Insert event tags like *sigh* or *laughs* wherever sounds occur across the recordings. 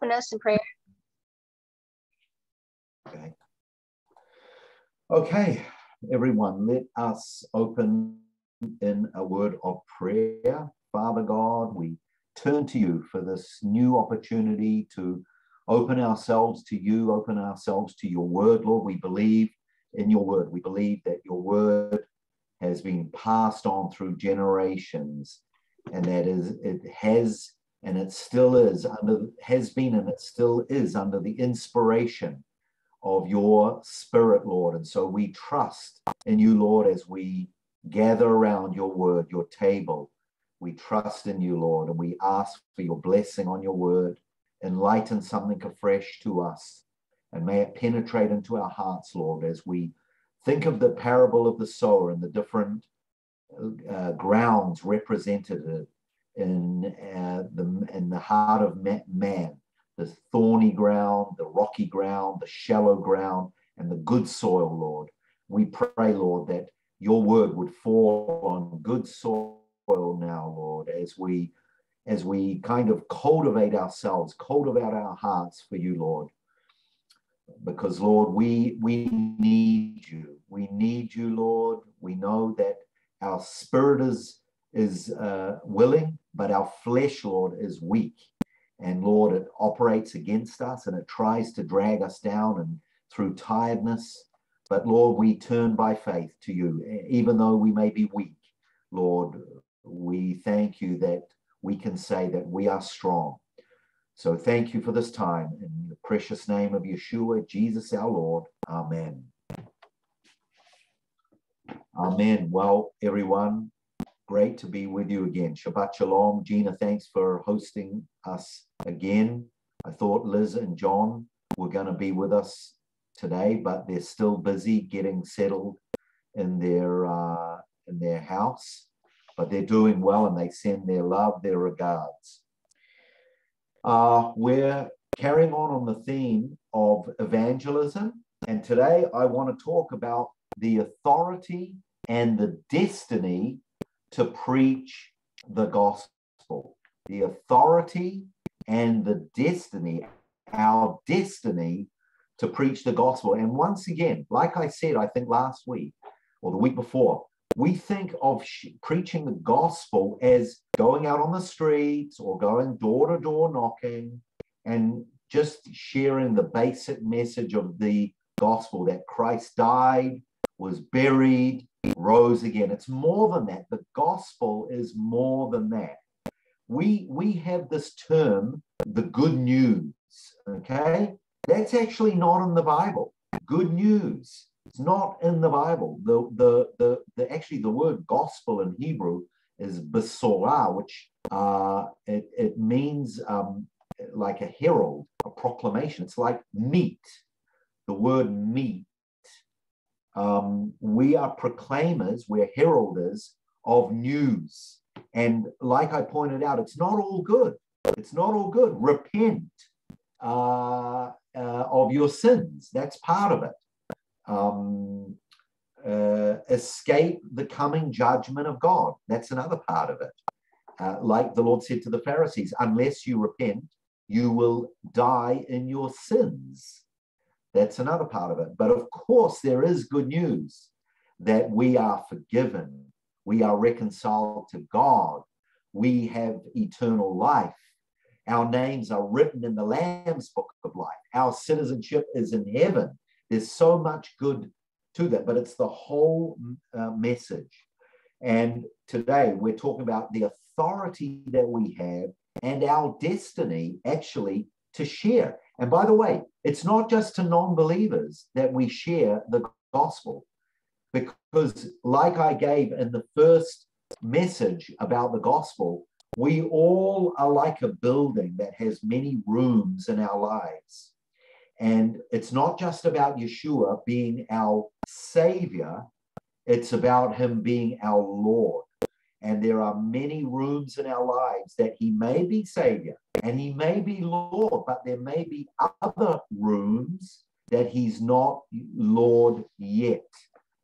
open us in prayer? Okay. Okay, everyone, let us open in a word of prayer. Father God, we turn to you for this new opportunity to open ourselves to you, open ourselves to your word, Lord. We believe in your word. We believe that your word has been passed on through generations and that is it has and it still is under has been and it still is under the inspiration of your spirit lord. And so we trust in you lord as we gather around your word your table. We trust in you lord and we ask for your blessing on your word. Enlighten something afresh to us and may it penetrate into our hearts lord as we think of the parable of the sower and the different uh, grounds represented in uh, the in the heart of man. The thorny ground the rocky ground the shallow ground and the good soil lord. We pray lord that your word would fall on good soil now lord as we as we kind of cultivate ourselves cultivate our hearts for you lord. Because lord we we need you. We need you lord. We know that our spirit is is uh, willing, but our flesh, Lord, is weak. And Lord, it operates against us and it tries to drag us down and through tiredness. But Lord, we turn by faith to you, even though we may be weak. Lord, we thank you that we can say that we are strong. So thank you for this time. In the precious name of Yeshua, Jesus our Lord. Amen. Amen. Well, everyone, great to be with you again. Shabbat Shalom. Gina, thanks for hosting us again. I thought Liz and John were going to be with us today, but they're still busy getting settled in their uh, in their house. But they're doing well, and they send their love, their regards. Uh, we're carrying on on the theme of evangelism, and today I want to talk about the authority and the destiny to preach the gospel. The authority and the destiny, our destiny to preach the gospel. And once again, like I said, I think last week or the week before, we think of preaching the gospel as going out on the streets or going door to door knocking and just sharing the basic message of the gospel that Christ died, was buried, rose again. It's more than that. The gospel is more than that. We, we have this term, the good news, okay? That's actually not in the Bible. Good news. It's not in the Bible. The, the, the, the actually the word gospel in Hebrew is besorah, which uh, it, it means um, like a herald, a proclamation. It's like meat. The word meat um, we are proclaimers, we're heralders of news. And like I pointed out, it's not all good. It's not all good. Repent uh, uh, of your sins. That's part of it. Um, uh, escape the coming judgment of God. That's another part of it. Uh, like the Lord said to the Pharisees, unless you repent, you will die in your sins. That's another part of it. But of course, there is good news that we are forgiven, we are reconciled to God, we have eternal life. Our names are written in the Lamb's book of life. Our citizenship is in heaven. There's so much good to that, but it's the whole uh, message. And today we're talking about the authority that we have and our destiny actually to share. And by the way, it's not just to non believers that we share the gospel, because, like I gave in the first message about the gospel, we all are like a building that has many rooms in our lives. And it's not just about Yeshua being our savior, it's about him being our Lord. And there are many rooms in our lives that he may be Savior and he may be Lord, but there may be other rooms that he's not Lord yet.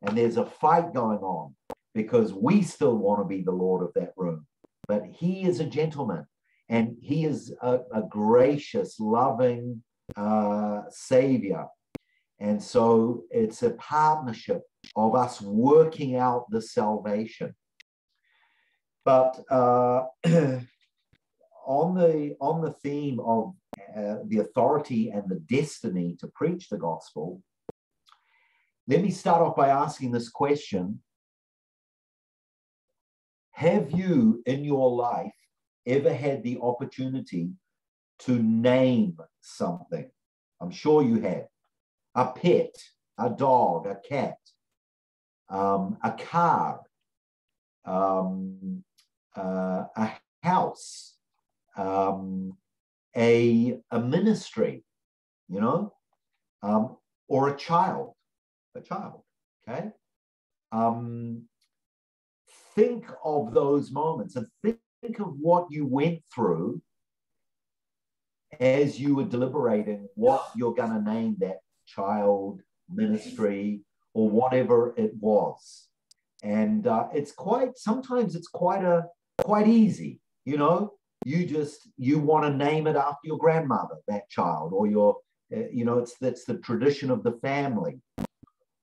And there's a fight going on because we still want to be the Lord of that room. But he is a gentleman And he is a, a gracious, loving uh, Savior. And so it's a partnership of us working out the salvation. But uh, *clears throat* on the on the theme of uh, the authority and the destiny to preach the gospel, let me start off by asking this question: Have you in your life ever had the opportunity to name something? I'm sure you have. A pet, a dog, a cat, um, a car, um, uh, a house, um, a, a ministry, you know, um, or a child, a child, okay? Um, think of those moments and think, of what you went through as you were deliberating what you're going to name that child ministry or whatever it was and uh, it's quite sometimes it's quite a quite easy you know you just you want to name it after your grandmother that child or your uh, you know it's that's the tradition of the family.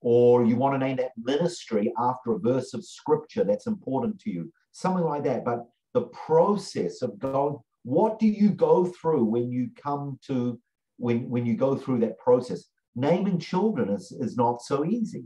Or you want to name that ministry after a verse of scripture that's important to you something like that. But the process of going what do you go through when you come to when when you go through that process? Naming children is, is not so easy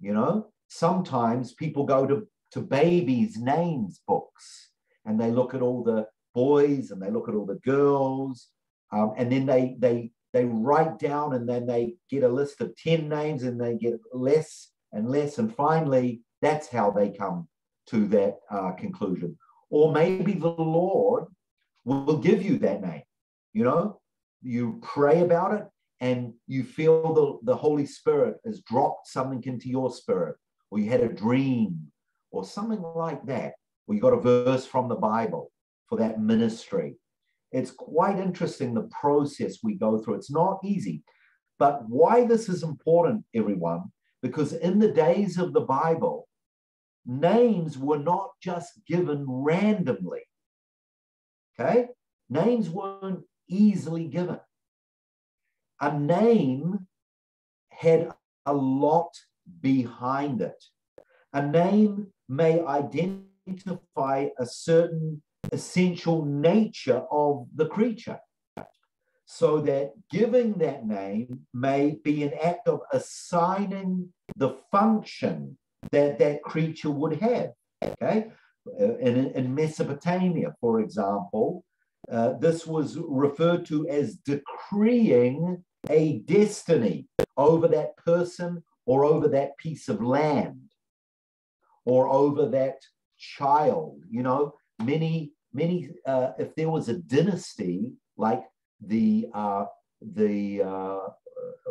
you know? Sometimes people go to to babies names books and they look at all the boys and they look at all the girls um, and then they they they write down and then they get a list of 10 names and they get less and less. And finally that's how they come to that uh, conclusion. Or maybe the lord will give you that name you know? You pray about it and you feel the, the holy spirit has dropped something into your spirit or you had a dream or something like that or you got a verse from the bible for that ministry. It's quite interesting the process we go through. It's not easy. But why this is important, everyone, because in the days of the Bible, names were not just given randomly. Okay? Names weren't easily given. A name had a lot behind it. A name may identify a certain essential nature of the creature. So that giving that name may be an act of assigning the function that that creature would have. Okay. In, in Mesopotamia, for example, uh, this was referred to as decreeing a destiny over that person or over that piece of land or over that child. You know, many many, uh, if there was a dynasty like the uh, the uh,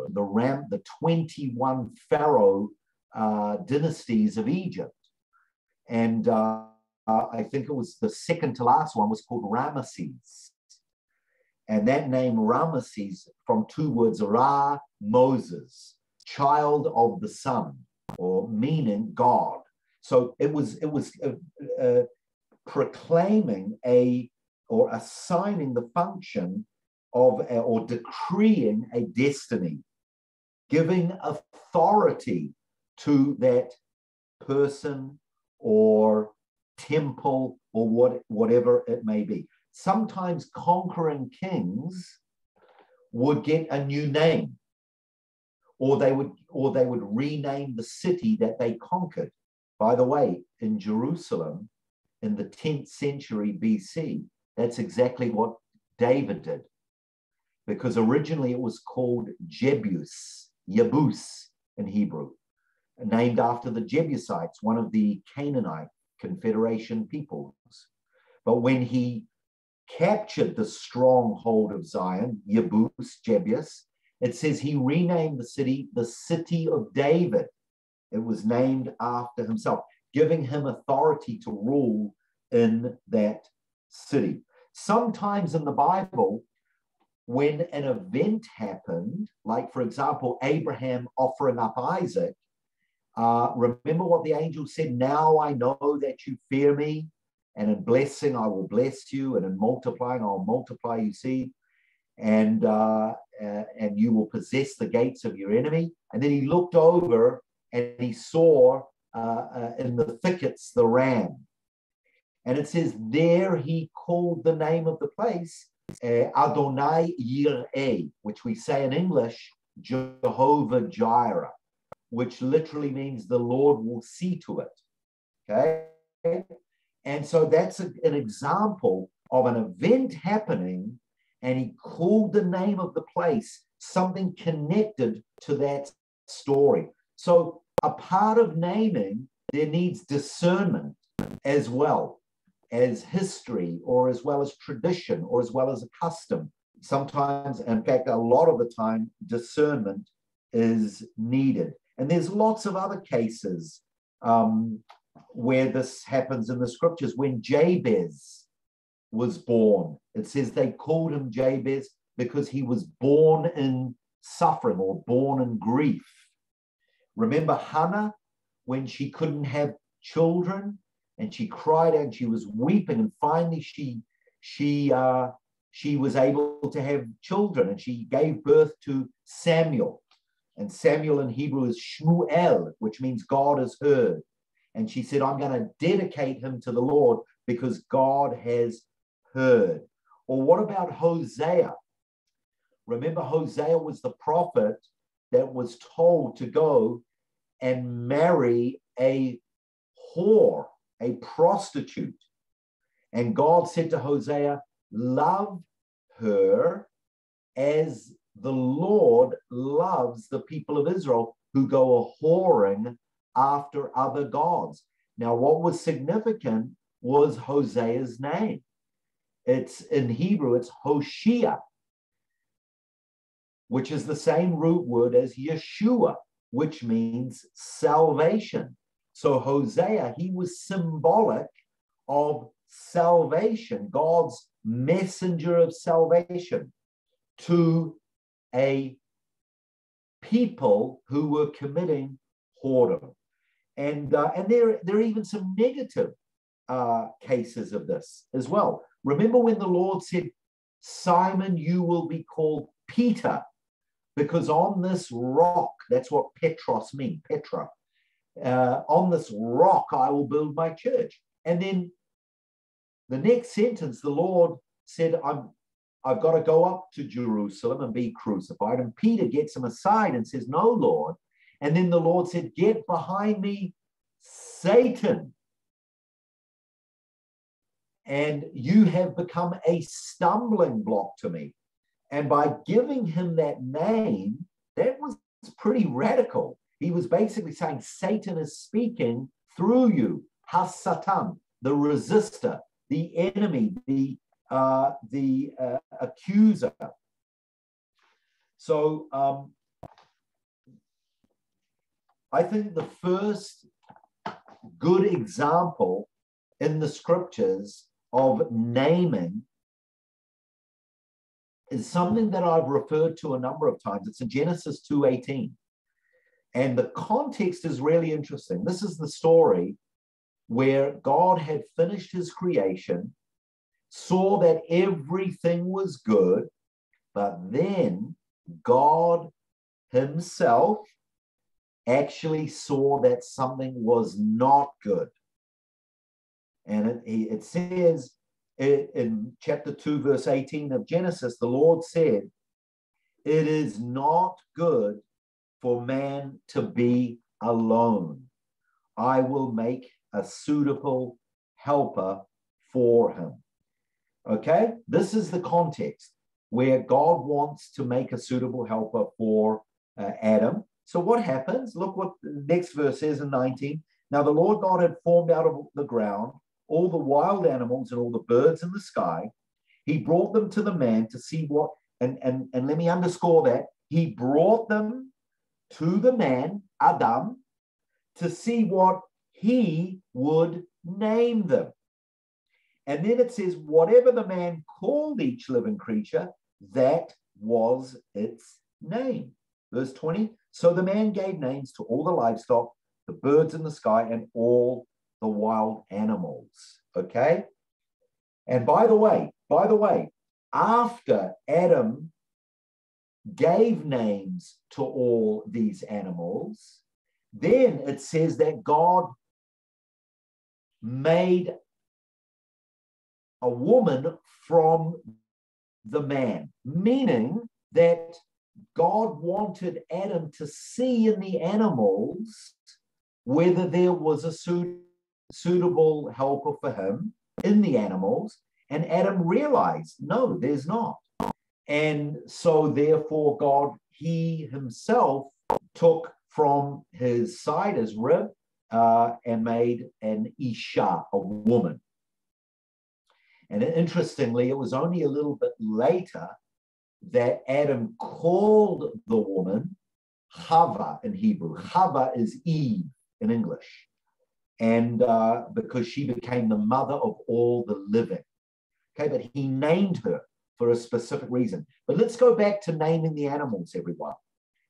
the Ram, the 21 pharaoh uh, dynasties of Egypt, and uh, uh, I think it was the second to last one was called Ramesses, and that name Ramesses from two words Ra Moses, child of the sun, or meaning God. So it was it was proclaiming a or assigning the function of a, or decreeing a destiny, giving authority to that person or temple or what, whatever it may be. Sometimes conquering kings would get a new name or they would or they would rename the city that they conquered. By the way, in Jerusalem, in the 10th century BC, that's exactly what David did. Because originally it was called Jebus, Yebus in Hebrew, named after the Jebusites, one of the Canaanite confederation peoples. But when he captured the stronghold of Zion, Yebus, Jebus, it says he renamed the city the city of David. It was named after himself giving him authority to rule in that city. Sometimes in the Bible, when an event happened, like for example, Abraham offering up Isaac, uh, remember what the angel said, Now I know that you fear me and in blessing I will bless you, and in multiplying I'll multiply you seed, and uh, uh, and you will possess the gates of your enemy. And then he looked over and he saw uh, uh in the thickets the ram, and it says there he called the name of the place uh, Adonai Yireh, which we say in English Jehovah Jireh, which literally means the Lord will see to it. Okay. And so that's a, an example of an event happening, and he called the name of the place something connected to that story. So, a part of naming, there needs discernment as well as history, or as well as tradition, or as well as a custom. Sometimes, in fact, a lot of the time, discernment is needed. And there's lots of other cases um, where this happens in the scriptures. When Jabez was born, it says they called him Jabez because he was born in suffering or born in grief. Remember Hannah when she couldn't have children and she cried and she was weeping and finally she she uh, she was able to have children and she gave birth to Samuel. And Samuel in Hebrew is Shmuel, which means God has heard. And she said, I'm going to dedicate him to the Lord because God has heard. Or what about Hosea? Remember, Hosea was the prophet that was told to go and marry a whore, a prostitute. And God said to Hosea, Love her as the Lord loves the people of Israel who go a whoring after other gods. Now, what was significant was Hosea's name. It's in Hebrew, it's Hoshea, which is the same root word as Yeshua, which means salvation. So Hosea, he was symbolic of salvation, God's messenger of salvation to a people who were committing whoredom. And, uh, and there, there are even some negative uh, cases of this as well. Remember when the Lord said, Simon, you will be called Peter, because on this rock, that's what Petros means, Petra, uh, on this rock I will build my church. And then the next sentence, the Lord said, I'm, I've got to go up to Jerusalem and be crucified. And Peter gets him aside and says, No, Lord, and then the Lord said, Get behind me, Satan. And you have become a stumbling block to me. And by giving him that name, that was pretty radical. He was basically saying, Satan is speaking through you, Hasatan, the resistor, the enemy, the uh, the uh, accuser. So um, I think the first good example in the scriptures of naming is something that I've referred to a number of times. It's in Genesis 2:18. And the context is really interesting. This is the story where God had finished his creation, saw that everything was good, but then God himself actually saw that something was not good. And it, it says in chapter 2, verse 18 of Genesis, the Lord said, It is not good for man to be alone. I will make a suitable helper for him. Okay, this is the context where God wants to make a suitable helper for uh, Adam. So what happens? Look what the next verse says in 19. Now the Lord God had formed out of the ground all the wild animals and all the birds in the sky. He brought them to the man to see what, and, and, and let me underscore that. He brought them to the man, Adam, to see what he would name them. And then it says, whatever the man called each living creature, that was its name. Verse 20 So the man gave names to all the livestock, the birds in the sky, and all the wild animals. Okay. And by the way, by the way, after Adam gave names to all these animals, then it says that God made a woman from the man, meaning that God wanted Adam to see in the animals whether there was a suit, suitable helper for him in the animals. And Adam realized, no, there's not. And so, therefore, God, he himself took from his side, his rib, uh, and made an Isha, a woman. And interestingly, it was only a little bit later that Adam called the woman Hava in Hebrew. Hava is Eve in English. And uh, because she became the mother of all the living. Okay, but he named her for a specific reason. But let's go back to naming the animals, everyone.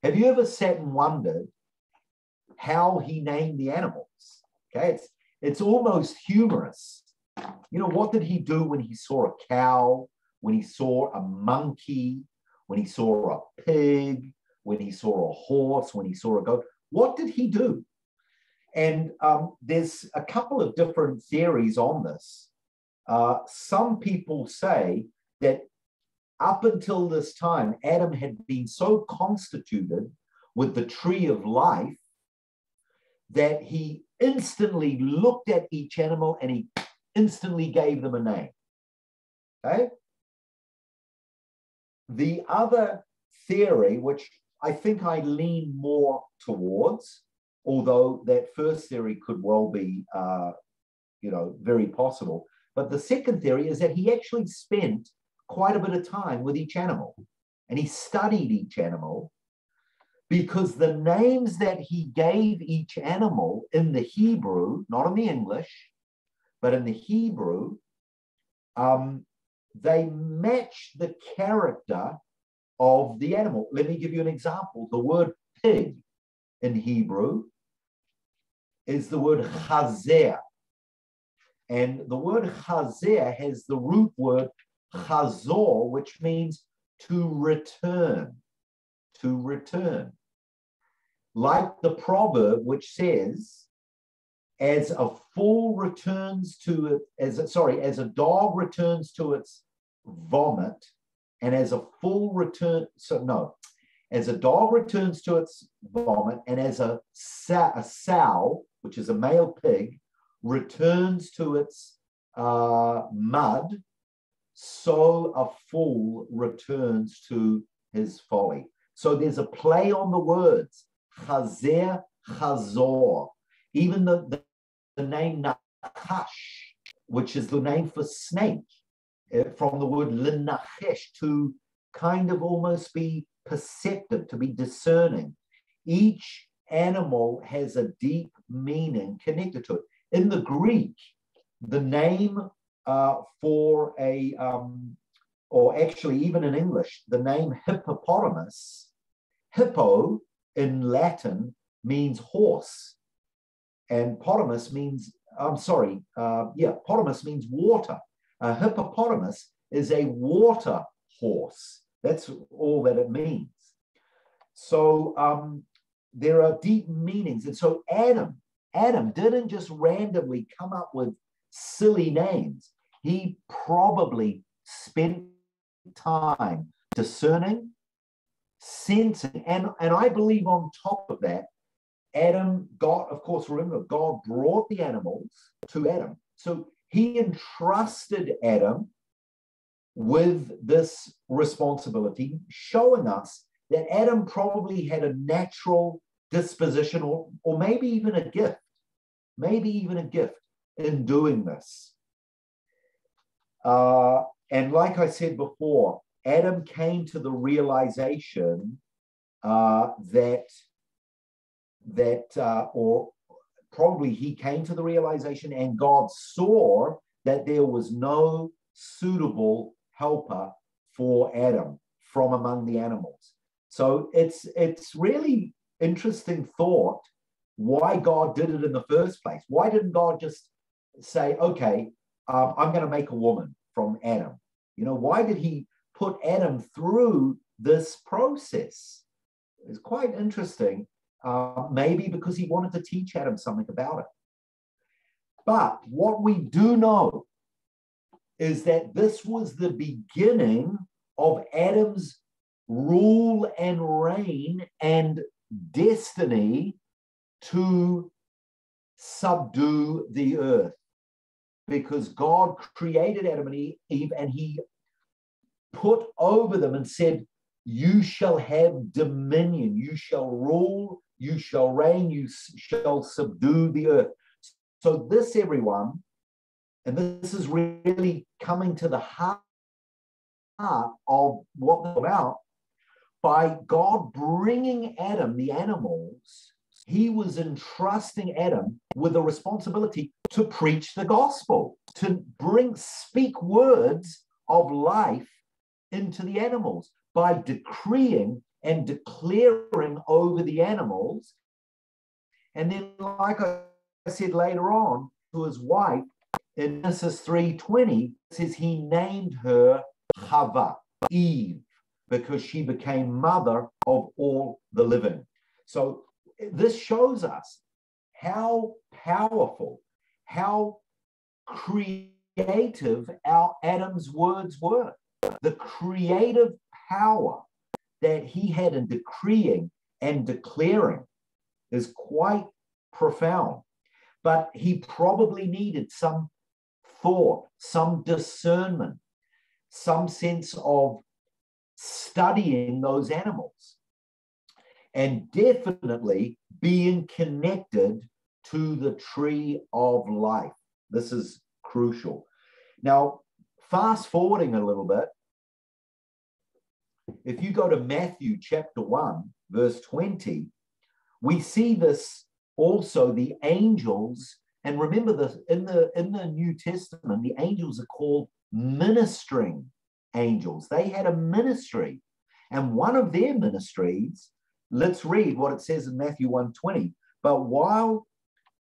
Have you ever sat and wondered how he named the animals? Okay, it's, it's almost humorous. You know, what did he do when he saw a cow, when he saw a monkey, when he saw a pig, when he saw a horse, when he saw a goat? What did he do? And um, there's a couple of different theories on this. Uh, some people say that up until this time, Adam had been so constituted with the tree of life that he instantly looked at each animal and he instantly gave them a name. Okay? The other theory, which I think I lean more towards, although that first theory could well be, uh, you know, very possible. But the second theory is that he actually spent quite a bit of time with each animal and he studied each animal because the names that he gave each animal in the Hebrew, not in the English, but in the Hebrew, um, they match the character of the animal. Let me give you an example. The word pig in Hebrew is the word chazer. And the word chazer has the root word chazor, which means to return, to return. Like the proverb which says, as a fool returns to it, as a, sorry, as a dog returns to its vomit, and as a fool return, so no, as a dog returns to its vomit, and as a, a sow, which is a male pig, returns to its uh, mud, so a fool returns to his folly. So there's a play on the words, chazer, chazor. Even the, the, the name Nachash, which is the name for snake, uh, from the word linachesh, to kind of almost be perceptive, to be discerning. Each animal has a deep meaning connected to it. In the Greek, the name uh, for a, um, or actually even in English, the name hippopotamus, hippo in Latin means horse, and potamus means, I'm sorry, uh, yeah, potamus means water. A hippopotamus is a water horse. That's all that it means. So um, there are deep meanings. And so Adam, Adam didn't just randomly come up with silly names he probably spent time discerning, sensing, and, and I believe on top of that, Adam, God, of course, remember, God brought the animals to Adam. So he entrusted Adam with this responsibility, showing us that Adam probably had a natural disposition or, or maybe even a gift, maybe even a gift in doing this. Uh, and like I said before, Adam came to the realization uh, that that uh, or probably he came to the realization and God saw that there was no suitable helper for Adam from among the animals. So it's it's really interesting thought why God did it in the first place. Why didn't God just say, okay, um, I'm going to make a woman from Adam. You know, why did he put Adam through this process? It's quite interesting. Uh, maybe because he wanted to teach Adam something about it. But what we do know is that this was the beginning of Adam's rule and reign and destiny to subdue the earth. Because God created Adam and Eve and he put over them and said, You shall have dominion, you shall rule, you shall reign, you shall subdue the earth. So, this, everyone, and this is really coming to the heart of what they're about, by God bringing Adam, the animals, he was entrusting Adam with the responsibility to preach the gospel, to bring, speak words of life into the animals by decreeing and declaring over the animals. And then, like I said later on to his wife in Genesis 3:20, says he named her Chava, Eve, because she became mother of all the living. So this shows us how powerful, how creative our Adam's words were. The creative power that he had in decreeing and declaring is quite profound. But he probably needed some thought, some discernment, some sense of studying those animals and definitely being connected to the tree of life. This is crucial. Now, fast forwarding a little bit, if you go to Matthew chapter 1, verse 20, we see this also the angels and remember this in the in the new testament the angels are called ministering angels they had a ministry and one of their ministries Let's read what it says in Matthew 1:20. But while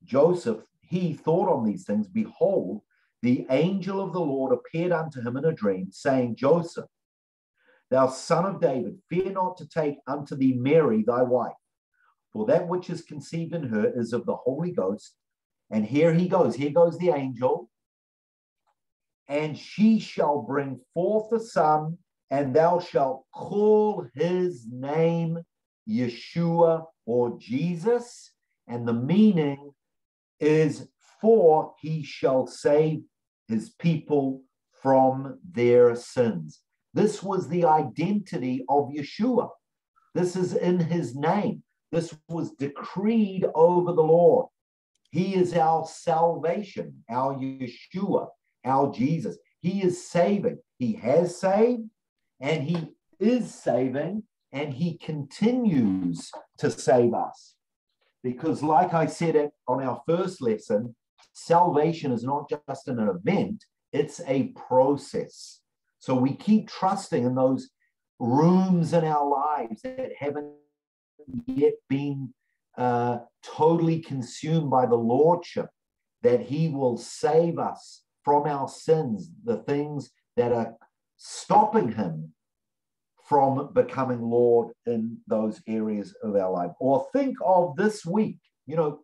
Joseph he thought on these things, behold, the angel of the Lord appeared unto him in a dream, saying, Joseph, thou son of David, fear not to take unto thee Mary thy wife, for that which is conceived in her is of the Holy Ghost. And here he goes, here goes the angel. And she shall bring forth a son, and thou shalt call his name Yeshua or Jesus, and the meaning is for he shall save his people from their sins. This was the identity of Yeshua. This is in his name. This was decreed over the Lord. He is our salvation, our Yeshua, our Jesus. He is saving. He has saved and he is saving and he continues to save us. Because, like I said it on our first lesson, salvation is not just an event, it's a process. So we keep trusting in those rooms in our lives that haven't yet been uh, totally consumed by the Lordship, that He will save us from our sins, the things that are stopping Him from becoming Lord in those areas of our life. Or think of this week, you know,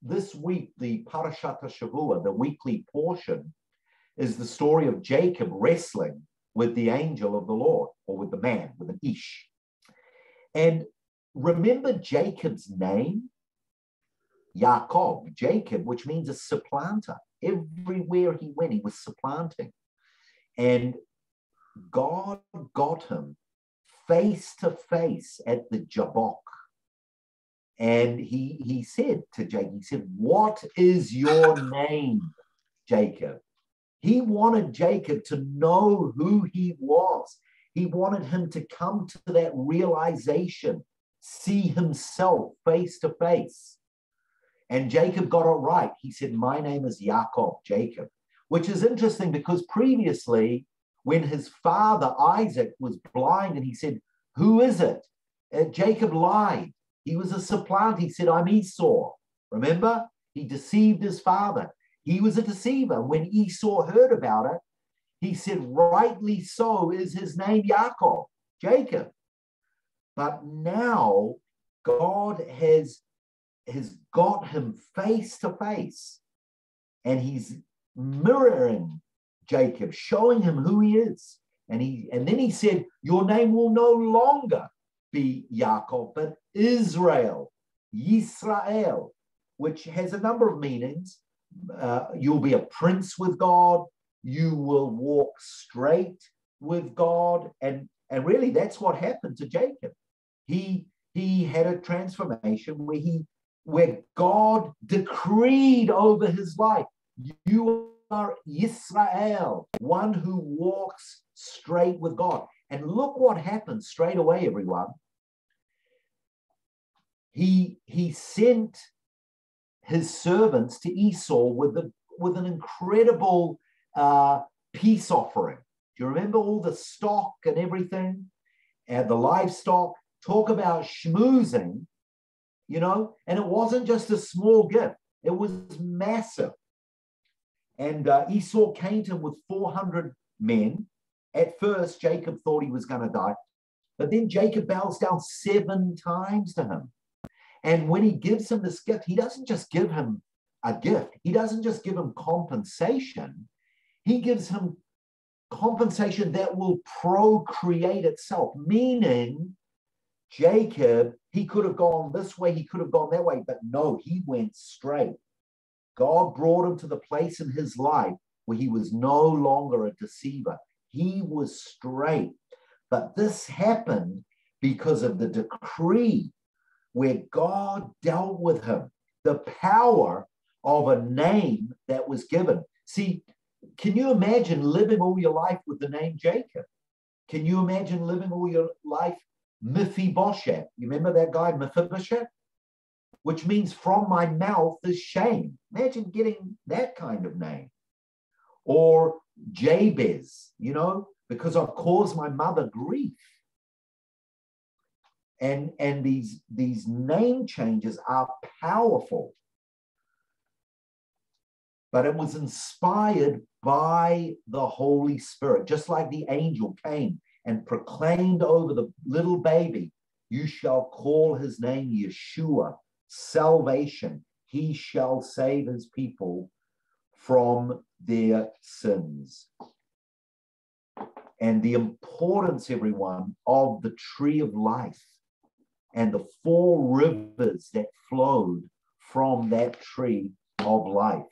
this week, the Parashat Shavua, the weekly portion, is the story of Jacob wrestling with the angel of the Lord, or with the man, with an Ish. And remember Jacob's name? Yaakov, Jacob, which means a supplanter. Everywhere he went, he was supplanting. And God got him face to face at the Jabbok. And he, he said to Jacob, he said, What is your name, Jacob? He wanted Jacob to know who he was. He wanted him to come to that realization, see himself face to face. And Jacob got it right. He said, My name is Yaakov, Jacob, which is interesting because previously when his father Isaac was blind and he said, Who is it? Uh, Jacob lied. He was a supplant. He said, I'm Esau. Remember? He deceived his father. he was a deceiver. When Esau heard about it, he said, rightly so is his name Yaakov, Jacob. But now God has, has got him face to face and he's mirroring Jacob, showing him who he is. And he and then he said, Your name will no longer be Yaakov, but Israel, Yisrael, which has a number of meanings. Uh, you'll be a prince with God, you will walk straight with God. And, and really that's what happened to Jacob. He he had a transformation where he where God decreed over his life, you are Israel, one who walks straight with God. And look what happened straight away, everyone. He, he sent his servants to Esau with, the, with an incredible uh, peace offering. Do you remember all the stock and everything? And the livestock. Talk about schmoozing, you know? And it wasn't just a small gift, it was massive. And uh, Esau came to him with 400 men. At first, Jacob thought he was going to die. But then Jacob bows down seven times to him. And when he gives him this gift, he doesn't just give him a gift, he doesn't just give him compensation, he gives him compensation that will procreate itself, meaning Jacob, he could have gone this way, he could have gone that way, but no, he went straight. God brought him to the place in his life where he was no longer a deceiver. He was straight. But this happened because of the decree where God dealt with him, the power of a name that was given. See, can you imagine living all your life with the name Jacob? Can you imagine living all your life Mephibosheth? You remember that guy Mephibosheth? which means from my mouth is shame. Imagine getting that kind of name. Or Jabez, you know, because I've caused my mother grief. And, and these, these name changes are powerful. But it was inspired by the Holy Spirit, just like the angel came and proclaimed over the little baby, You shall call his name Yeshua, salvation. He shall save his people from their sins. And the importance, everyone, of the tree of life and the four rivers that flowed from that tree of life.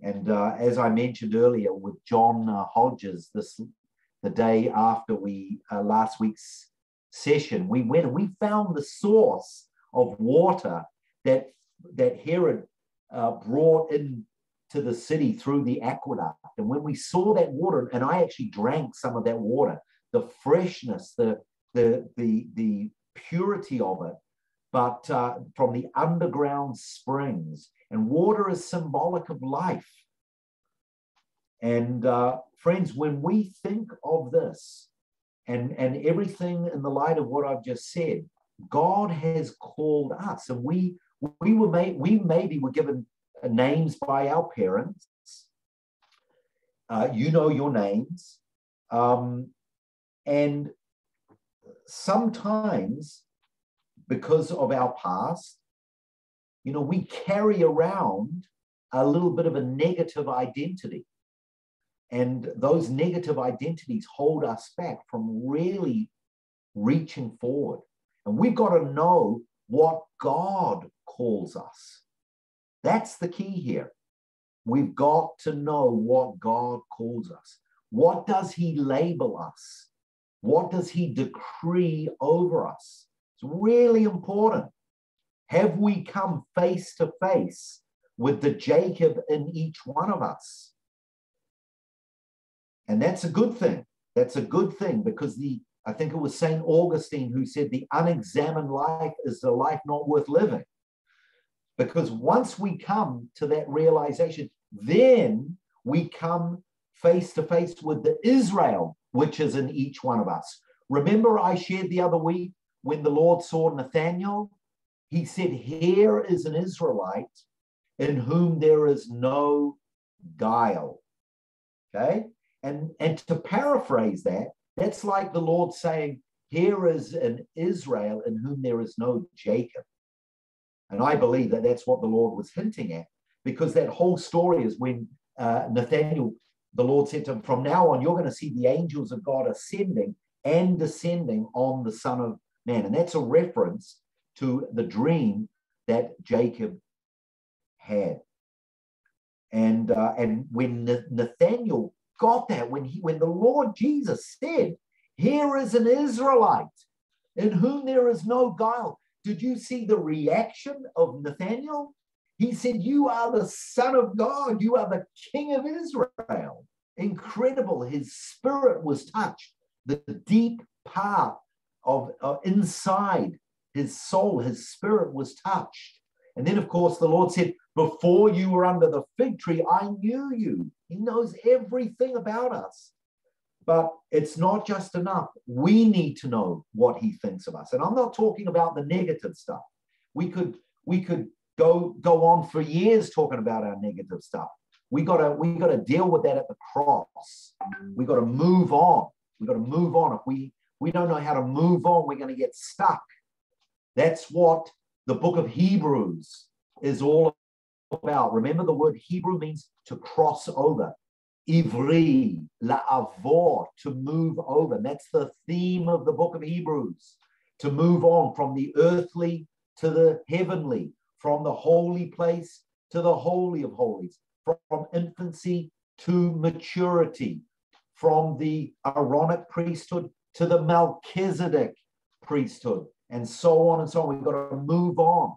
And uh, as I mentioned earlier with John uh, Hodges, this the day after we uh, last week's session, we went and we found the source of water that, that Herod uh, brought in to the city through the aqueduct. And when we saw that water, and I actually drank some of that water, the freshness, the, the, the, the purity of it, but uh, from the underground springs. And water is symbolic of life. And uh, friends, when we think of this and, and everything in the light of what I've just said, God has called us, and we we were made, we maybe were given names by our parents. Uh, you know your names, um, and sometimes because of our past, you know, we carry around a little bit of a negative identity. And those negative identities hold us back from really reaching forward. And we've got to know what God calls us. That's the key here. We've got to know what God calls us. What does He label us? What does He decree over us? It's really important. Have we come face to face with the Jacob in each one of us? And that's a good thing. That's a good thing because the I think it was St. Augustine who said the unexamined life is a life not worth living. Because once we come to that realization, then we come face to face with the Israel, which is in each one of us. Remember, I shared the other week when the Lord saw Nathaniel? He said, Here is an Israelite in whom there is no guile. Okay? And, and to paraphrase that, that's like the Lord saying, Here is an Israel in whom there is no Jacob. And I believe that that's what the Lord was hinting at, because that whole story is when uh, Nathaniel, the Lord said to him, From now on, you're going to see the angels of God ascending and descending on the Son of Man. And that's a reference to the dream that Jacob had. And uh, and when Nathaniel got that, when he when the Lord Jesus said, "Here is an Israelite in whom there is no guile," did you see the reaction of Nathaniel? He said, "You are the Son of God. You are the King of Israel." Incredible. His spirit was touched. The deep part of uh, inside his soul, his spirit was touched. And then, of course, the Lord said, Before you were under the fig tree, I knew you. He knows everything about us. But it's not just enough. We need to know what he thinks of us. And I'm not talking about the negative stuff. We could we could go go on for years talking about our negative stuff. We gotta we gotta deal with that at the cross. We gotta move on. We gotta move on. If we we don't know how to move on, we're gonna get stuck. That's what the book of Hebrews is all about. Remember, the word Hebrew means to cross over. Ivri, la'avor, to move over. And that's the theme of the book of Hebrews, to move on from the earthly to the heavenly, from the holy place to the holy of holies, from infancy to maturity, from the Aaronic priesthood to the Melchizedek priesthood and so on and so on. We've got to move on.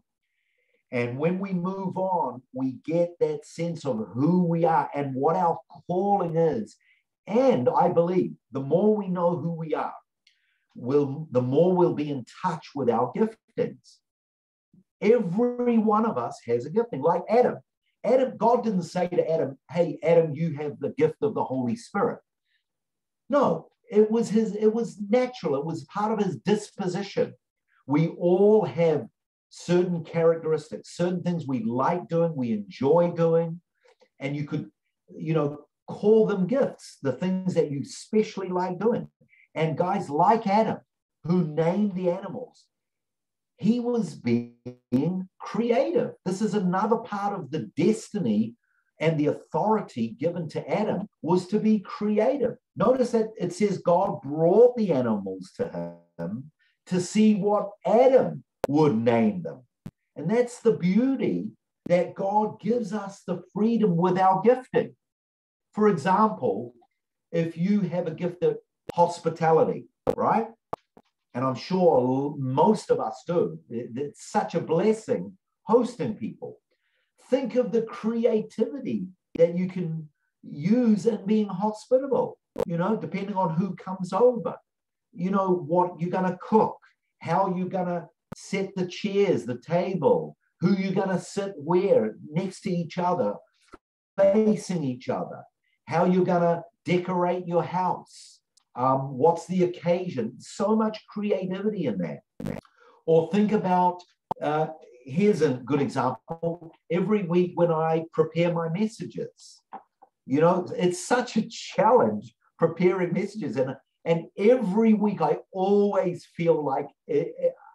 And when we move on, we get that sense of who we are and what our calling is. And I believe the more we know who we are, will the more we'll be in touch with our giftings. Every one of us has a gifting, like Adam. Adam, God didn't say to Adam, Hey, Adam, you have the gift of the Holy Spirit. No, it was his, it was natural, it was part of his disposition. We all have certain characteristics, certain things we like doing, we enjoy doing, and you could, you know, call them gifts, the things that you especially like doing. And guys like Adam, who named the animals, he was being creative. This is another part of the destiny and the authority given to Adam was to be creative. Notice that it says God brought the animals to him to see what Adam would name them. And that's the beauty that God gives us the freedom with our gifting. For example, if you have a gift of hospitality, right? And I'm sure most of us do, it's such a blessing hosting people. Think of the creativity that you can use in being hospitable, you know, depending on who comes over you know, what you're going to cook, how you're going to set the chairs, the table, who you're going to sit where next to each other, facing each other, how you're going to decorate your house, um, what's the occasion. So much creativity in that. Or think about uh, here's a good example. Every week when I prepare my messages, you know, it's such a challenge preparing messages. And and every week I always feel like uh,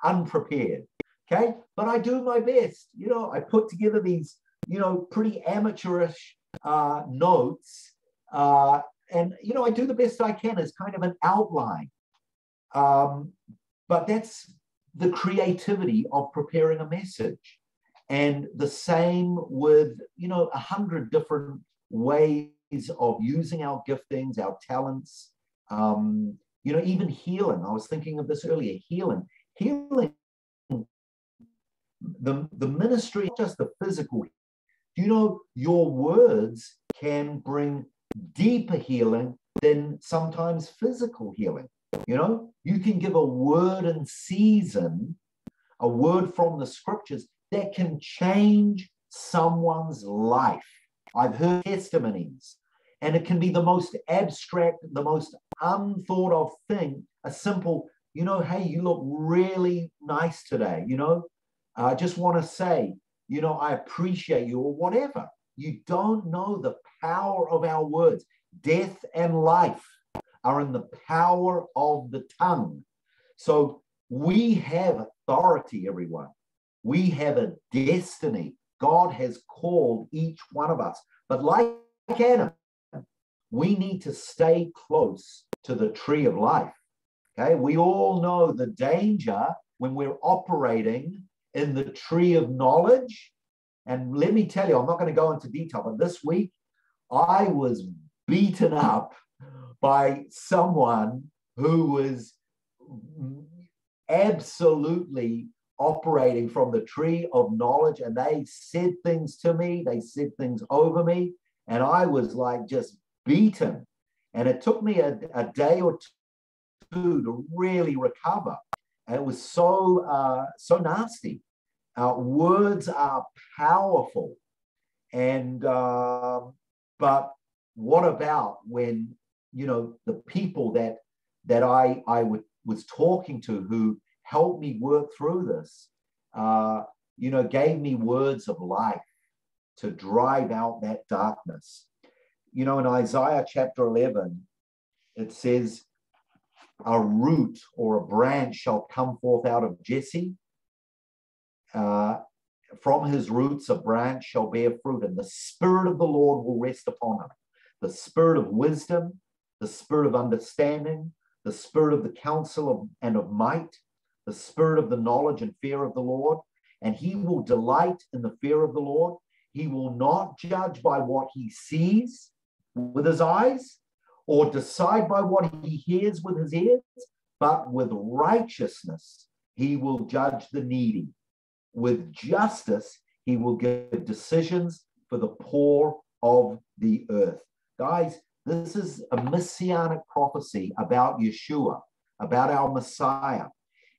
unprepared. Okay. But I do my best. You know, I put together these, you know, pretty amateurish uh, notes. Uh, and, you know, I do the best I can as kind of an outline. Um, but that's the creativity of preparing a message. And the same with, you know, a hundred different ways of using our giftings, our talents, um, you know, even healing. I was thinking of this earlier. Healing, healing. The the ministry, just the physical. You know, your words can bring deeper healing than sometimes physical healing. You know, you can give a word in season, a word from the scriptures that can change someone's life. I've heard testimonies and it can be the most abstract, the most unthought of thing, a simple, you know, hey, you look really nice today. You know, I just want to say, you know, I appreciate you or whatever. You don't know the power of our words. Death and life are in the power of the tongue. So we have authority, everyone. We have a destiny. God has called each one of us. But like Adam, we need to stay close to the tree of life. Okay, we all know the danger when we're operating in the tree of knowledge. And let me tell you, I'm not going to go into detail, but this week I was beaten up by someone who was absolutely operating from the tree of knowledge and they said things to me they said things over me and i was like just beaten. And it took me a, a day or two to really recover. And it was so uh, so nasty. Uh, words are powerful. And uh, but what about when you know the people that that i i was talking to who helped me work through this, uh, you know, gave me words of life to drive out that darkness. You know, in Isaiah chapter 11, it says, A root or a branch shall come forth out of Jesse. Uh, from his roots, a branch shall bear fruit, and the Spirit of the Lord will rest upon him the Spirit of wisdom, the Spirit of understanding, the spirit of the counsel of, and of might, the spirit of the knowledge and fear of the Lord. And he will delight in the fear of the Lord. He will not judge by what he sees with his eyes or decide by what he hears with his ears, but with righteousness he will judge the needy. With justice he will give decisions for the poor of the earth. Guys, this is a messianic prophecy about Yeshua, about our Messiah.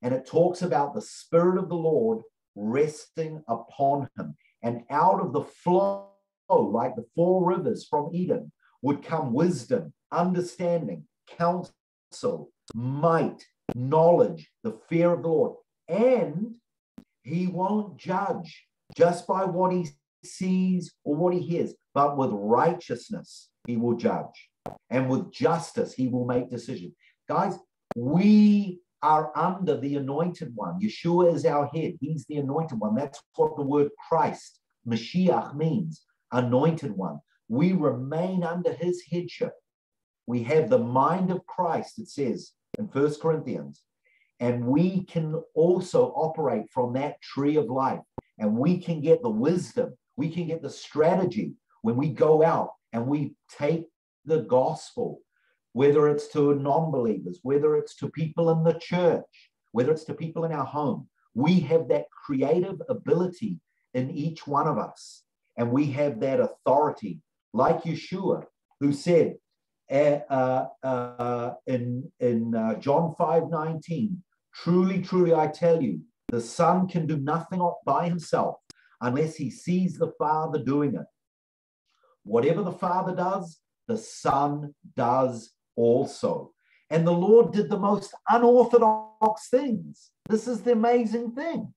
And it talks about the Spirit of the Lord resting upon him. And out of the flow, like the four rivers from Eden, would come wisdom, understanding, counsel, might, knowledge, the fear of the Lord. And he won't judge just by what he sees or what he hears, but with righteousness he will judge. And with justice, he will make decisions. Guys, we are under the anointed one. Yeshua is our head. He's the anointed one. That's what the word Christ, Mashiach, means anointed one. We remain under his headship. We have the mind of Christ, it says in First Corinthians. And we can also operate from that tree of life. And we can get the wisdom, we can get the strategy when we go out and we take the gospel, whether it's to non believers, whether it's to people in the church, whether it's to people in our home. We have that creative ability in each one of us. And we have that authority, like Yeshua, who said uh, uh, uh, in, in uh, John 5 19, truly, truly, I tell you, the Son can do nothing by himself unless he sees the Father doing it. Whatever the Father does, the Son does also. And the Lord did the most unorthodox things. This is the amazing thing.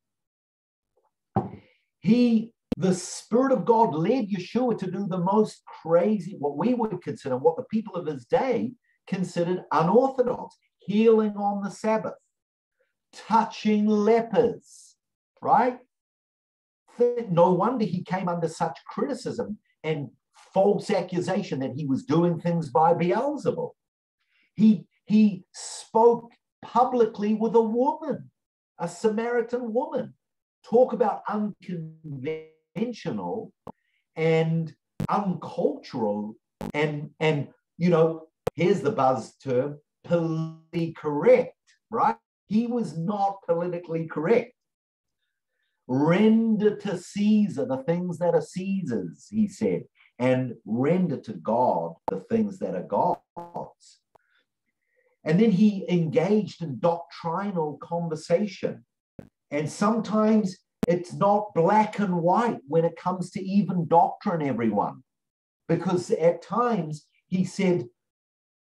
He, the Spirit of God, led Yeshua to do the most crazy, what we would consider, what the people of his day considered unorthodox healing on the Sabbath, touching lepers, right? No wonder he came under such criticism and false accusation that he was doing things by Beelzebub. He, he spoke publicly with a woman, a Samaritan woman. Talk about unconventional and uncultural and, and you know, here's the buzz term, politically correct, right? He was not politically correct. Render to Caesar the things that are Caesar's, he said and render to God the things that are God's. And then he engaged in doctrinal conversation. And sometimes it's not black and white when it comes to even doctrine, everyone. Because at times he said,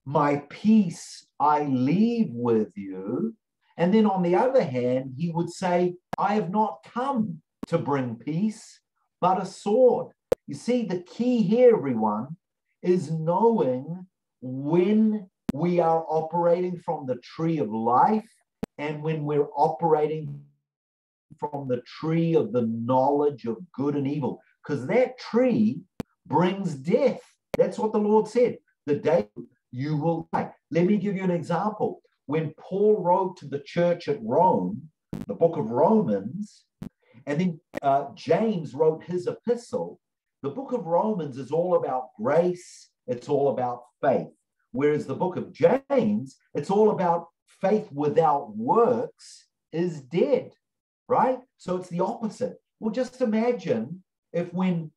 My peace I leave with you. And then on the other hand, he would say, I have not come to bring peace, but a sword. You see, the key here, everyone, is knowing when we are operating from the tree of life and when we're operating from the tree of the knowledge of good and evil, because that tree brings death. That's what the Lord said. The day you will die. Let me give you an example. When Paul wrote to the church at Rome, the book of Romans, and then uh, James wrote his epistle, the book of Romans is all about grace, it's all about faith. Whereas the book of James, it's all about faith without works is dead, right? So it's the opposite. Well, just imagine if when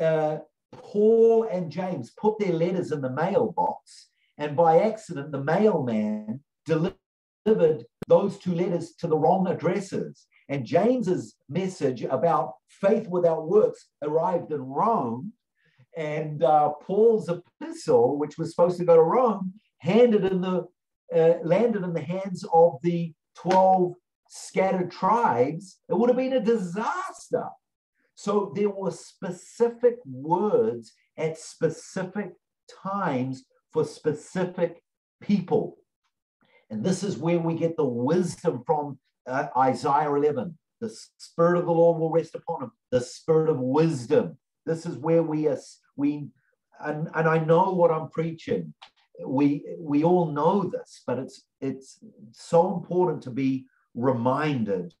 uh, Paul and James put their letters in the mailbox, and by accident, the mailman delivered those two letters to the wrong addresses. And James's message about faith without works arrived in Rome, and uh, Paul's epistle, which was supposed to go to Rome, handed in the uh, landed in the hands of the twelve scattered tribes. It would have been a disaster. So there were specific words at specific times for specific people. And this is where we get the wisdom from uh, Isaiah 11. The Spirit of the Lord will rest upon him, the Spirit of wisdom. This is where we are, we, and, and I know what I'm preaching. We, we all know this, but it's, it's so important to be reminded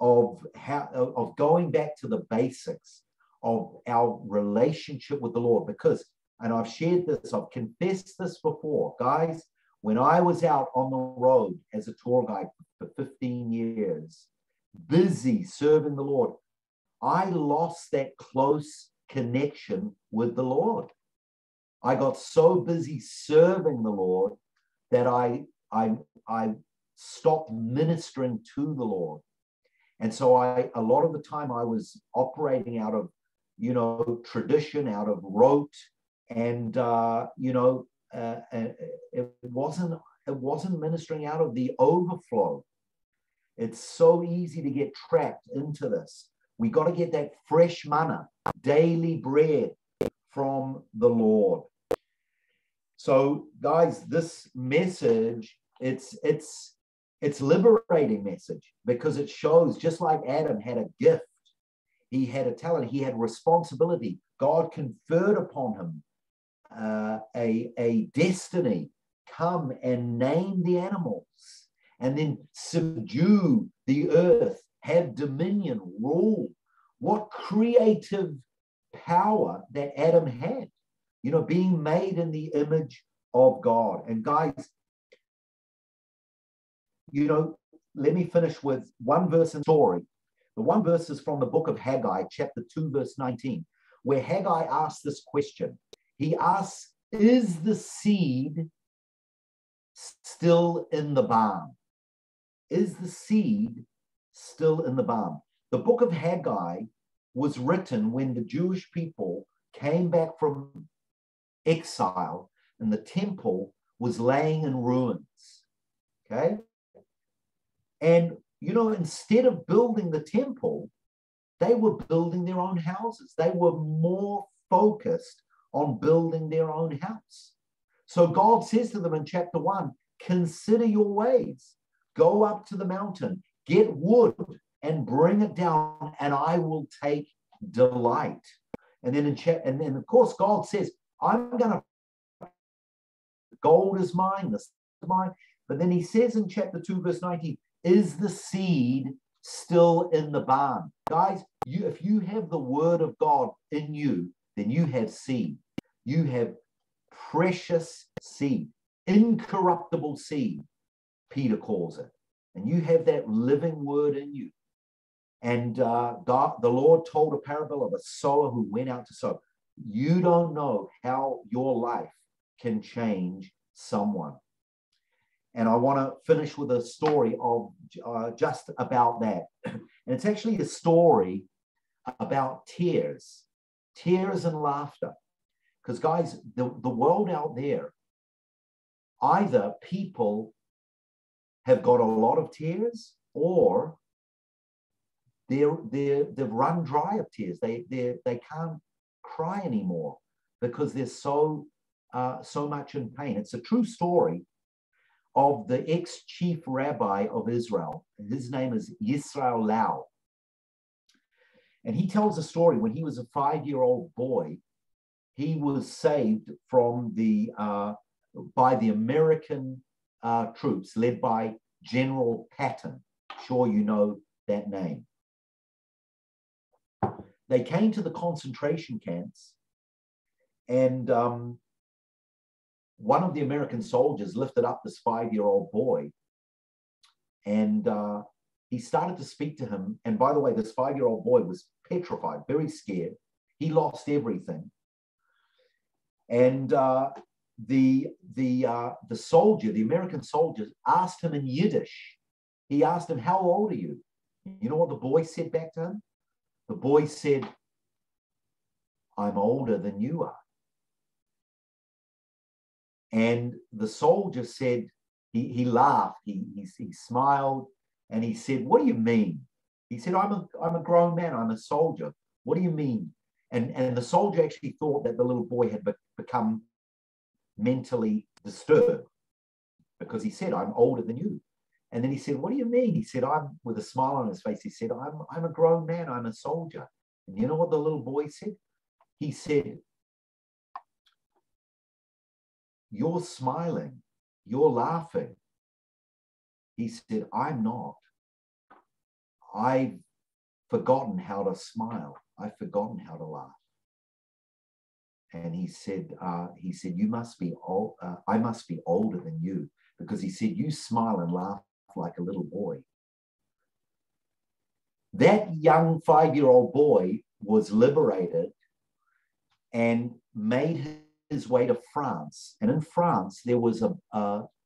of how of going back to the basics of our relationship with the Lord. Because, and I've shared this, I've confessed this before, guys. When I was out on the road as a tour guide for 15 years, busy serving the Lord, I lost that close connection with the Lord. I got so busy serving the Lord that I I I stopped ministering to the Lord. And so I, a lot of the time I was operating out of, you know, tradition, out of rote, and uh, you know, uh, uh, it wasn't it wasn't ministering out of the overflow. It's so easy to get trapped into this. We got to get that fresh manna, daily bread from the Lord. So, guys, this message, it's it's it's liberating message because it shows just like Adam had a gift, he had a talent, he had responsibility. God conferred upon him uh, a, a destiny. Come and name the animals and then subdue the earth, have dominion, rule. What creative power that Adam had, you know, being made in the image of God. And guys, you know, let me finish with one verse in story. The one verse is from the book of Haggai, chapter 2, verse 19, where Haggai asks this question. He asks, Is the seed still in the barn? Is the seed still in the barn? The book of Haggai was written when the Jewish people came back from exile and the temple was laying in ruins. Okay. And, you know, instead of building the temple, they were building their own houses. They were more focused on building their own house. So God says to them in chapter one consider your ways, go up to the mountain, get wood and bring it down, and I will take delight. And then in chapter, and then of course God says, I'm gonna gold is mine, this is mine. But then he says in chapter 2, verse 19, is the seed still in the barn? Guys, you, if you have the word of God in you, then you have seed. You have precious seed, incorruptible seed, Peter calls it. And you have that living word in you. And uh, God, the Lord told a parable of a sower who went out to sow. You don't know how your life can change someone. And I want to finish with a story of uh, just about that. and it's actually a story about tears, tears and laughter. Because, guys, the, the world out there, either people have got a lot of tears or they're, they're, they've run dry of tears. They, they they can't cry anymore because they're so, uh, so much in pain. It's a true story of the ex-chief rabbi of Israel. His name is Yisrael Lau. And he tells a story when he was a five-year-old boy, he was saved from the uh, by the American uh, troops led by General Patton. Sure, you know that name. They came to the concentration camps, and um, one of the American soldiers lifted up this five-year-old boy, and uh, he started to speak to him. And by the way, this five-year-old boy was petrified, very scared. He lost everything. And uh, the the uh, the soldier, the American soldier, asked him in Yiddish. He asked him, "How old are you?" You know what the boy said back to him? The boy said, "I'm older than you are." And the soldier said, he, he laughed, he, he, he smiled, and he said, What do you mean? He said, I'm a, I'm a grown man, I'm a soldier. What do you mean? And, and the soldier actually thought that the little boy had be- become mentally disturbed because he said, I'm older than you. And then he said, What do you mean? He said, I'm with a smile on his face. He said, I'm, I'm a grown man, I'm a soldier. And you know what the little boy said? He said, You're smiling, you're laughing. He said, I'm not. I've forgotten how to smile. I've forgotten how to laugh and he said, uh, he said, you must be old. Uh, I must be older than you because he said, you smile and laugh like a little boy. That young five-year-old boy was liberated and made his way to France. And in France, there was a,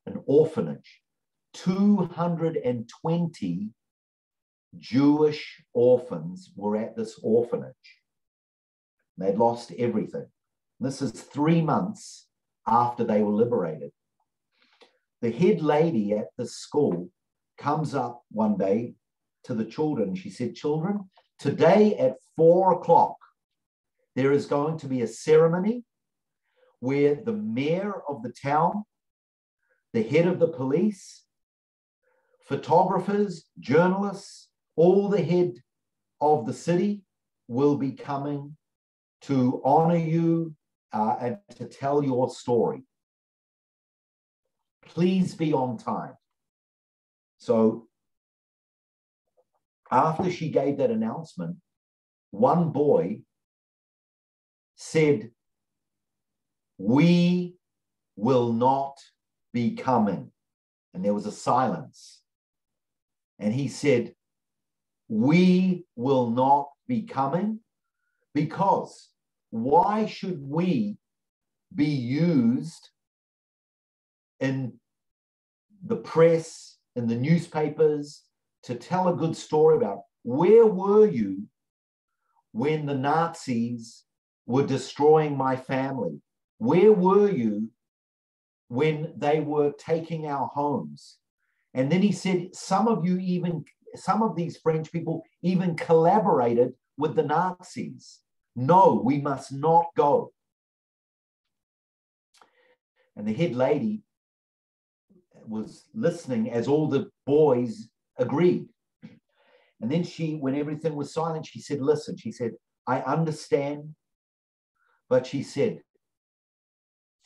an orphanage. 220 Jewish orphans were at this orphanage. They'd lost everything. This is three months after they were liberated. The head lady at the school comes up one day to the children. She said, Children, today at four o'clock, there is going to be a ceremony where the mayor of the town, the head of the police, photographers, journalists, all the head of the city will be coming to honor you uh, and to tell your story. Please be on time. So after she gave that announcement, one boy said, We will not be coming. And there was a silence. And he said, We will not be coming because why should we be used in the press, in the newspapers, to tell a good story about where were you when the Nazis were destroying my family? Where were you when they were taking our homes? And then he said, some of you even, some of these French people even collaborated with the Nazis. No, we must not go. And the head lady was listening as all the boys agreed. And then she, when everything was silent, she said, Listen, she said, I understand. But she said,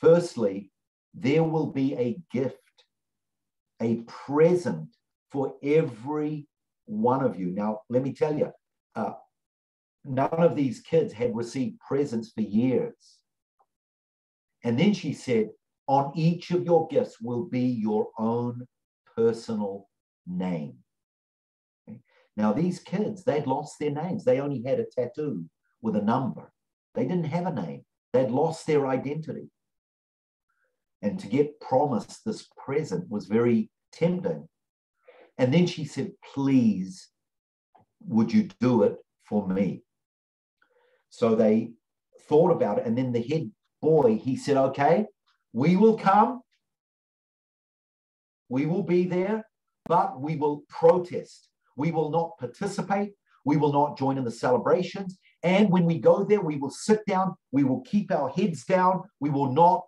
Firstly, there will be a gift, a present for every one of you. Now, let me tell you, uh, none of these kids had received presents for years. And then she said, on each of your gifts will be your own personal name. Okay? Now, these kids, they'd lost their names. They only had a tattoo with a number. They didn't have a name. They'd lost their identity. And to get promised this present was very tempting. And then she said, Please, would you do it for me? So they thought about it. And then the head boy, he said, okay, we will come. We will be there, but we will protest. We will not participate. We will not join in the celebrations. And when we go there, we will sit down. We will keep our heads down. We will not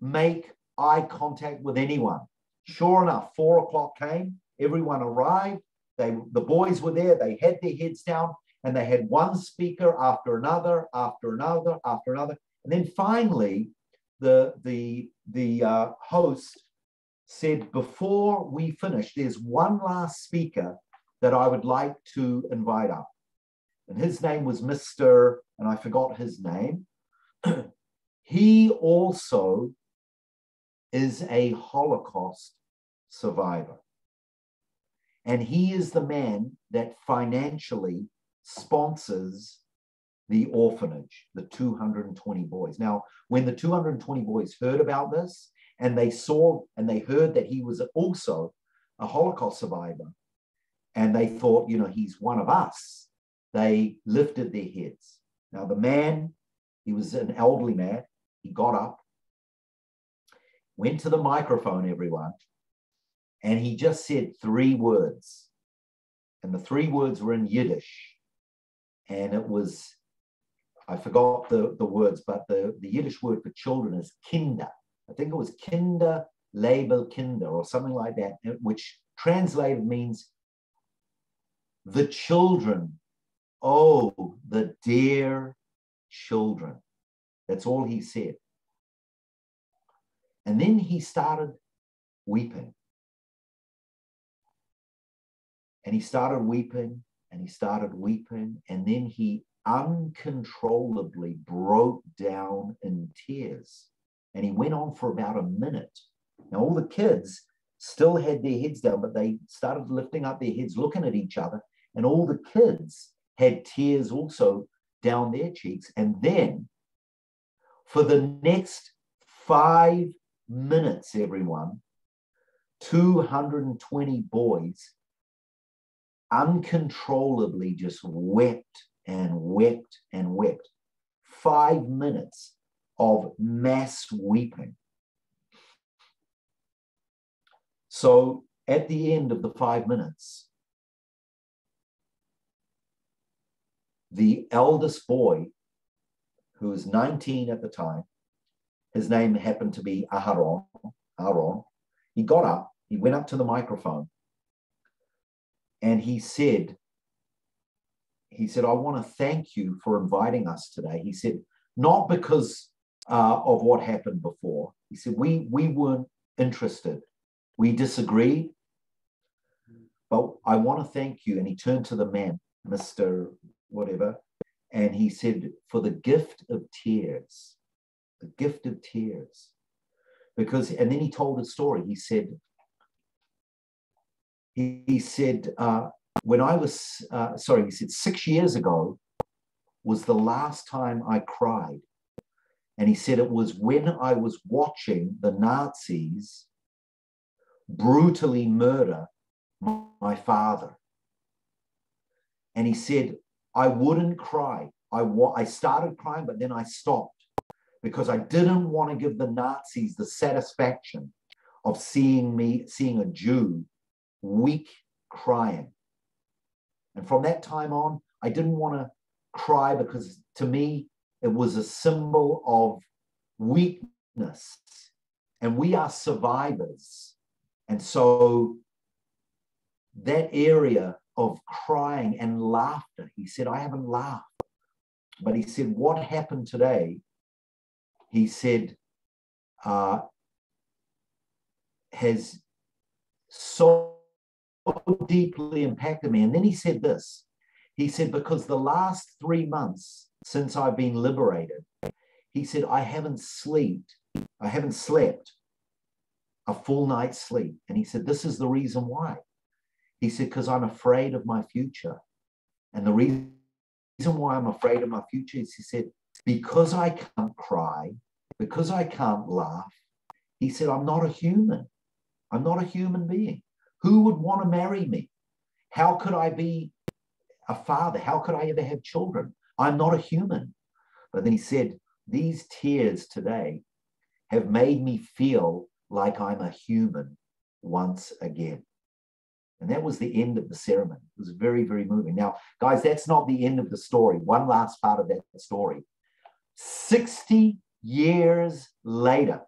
make eye contact with anyone. Sure enough, four o'clock came. Everyone arrived. They, the boys were there. They had their heads down and they had one speaker after another, after another, after another. And then finally, the, the, the uh, host said, before we finish, there's one last speaker that I would like to invite up. And his name was Mr. and I forgot his name. *clears throat* he also is a Holocaust survivor. And he is the man that financially sponsors the orphanage, the 220 boys. Now, when the 220 boys heard about this and they saw and they heard that he was also a Holocaust survivor, and they thought, you know, he's one of us, they lifted their heads. Now, the man, he was an elderly man, he got up, went to the microphone, everyone, and he just said three words. And the three words were in Yiddish. And it was, I forgot the, the words, but the, the Yiddish word for children is kinder. I think it was kinder, label kinder, or something like that, which translated means the children. Oh, the dear children. That's all he said. And then he started weeping. And he started weeping and he started weeping. And then he uncontrollably broke down in tears. And he went on for about a minute. Now, all the kids still had their heads down, but they started lifting up their heads, looking at each other. And all the kids had tears also down their cheeks. And then for the next five minutes, everyone, 220 boys uncontrollably just wept and wept and wept. Five minutes of mass weeping. So at the end of the five minutes, the eldest boy, who was 19 at the time, his name happened to be Aharon, Aaron, he got up, he went up to the microphone, and he said, he said, I want to thank you for inviting us today. He said, not because uh, of what happened before. He said, we, we weren't interested. We disagreed, but I want to thank you. And he turned to the man, Mr. Whatever, and he said, for the gift of tears, the gift of tears. Because, and then he told a story. He said, he, he said, uh, when I was, uh, sorry, he said, six years ago was the last time I cried. And he said it was when I was watching the Nazis brutally murder my father. And he said, I wouldn't cry. I, wa- I started crying, but then I stopped because I didn't want to give the Nazis the satisfaction of seeing me, seeing a Jew weak crying. And from that time on, I didn't want to cry because to me, it was a symbol of weakness. And we are survivors. And so that area of crying and laughter, he said, I haven't laughed. But he said, What happened today? He said, uh, has so deeply impacted me. And then he said this he said, because the last three months since I've been liberated, he said, I haven't slept, I haven't slept a full night's sleep. And he said, This is the reason why. He said, Because I'm afraid of my future. And the reason why I'm afraid of my future is he said, Because I can't cry, because I can't laugh, he said, I'm not a human. I'm not a human being. Who would want to marry me? How could I be a father? How could I ever have children? I'm not a human. But then he said, These tears today have made me feel like I'm a human once again. And that was the end of the ceremony. It was very, very moving. Now, guys, that's not the end of the story. One last part of that story. 60 years later,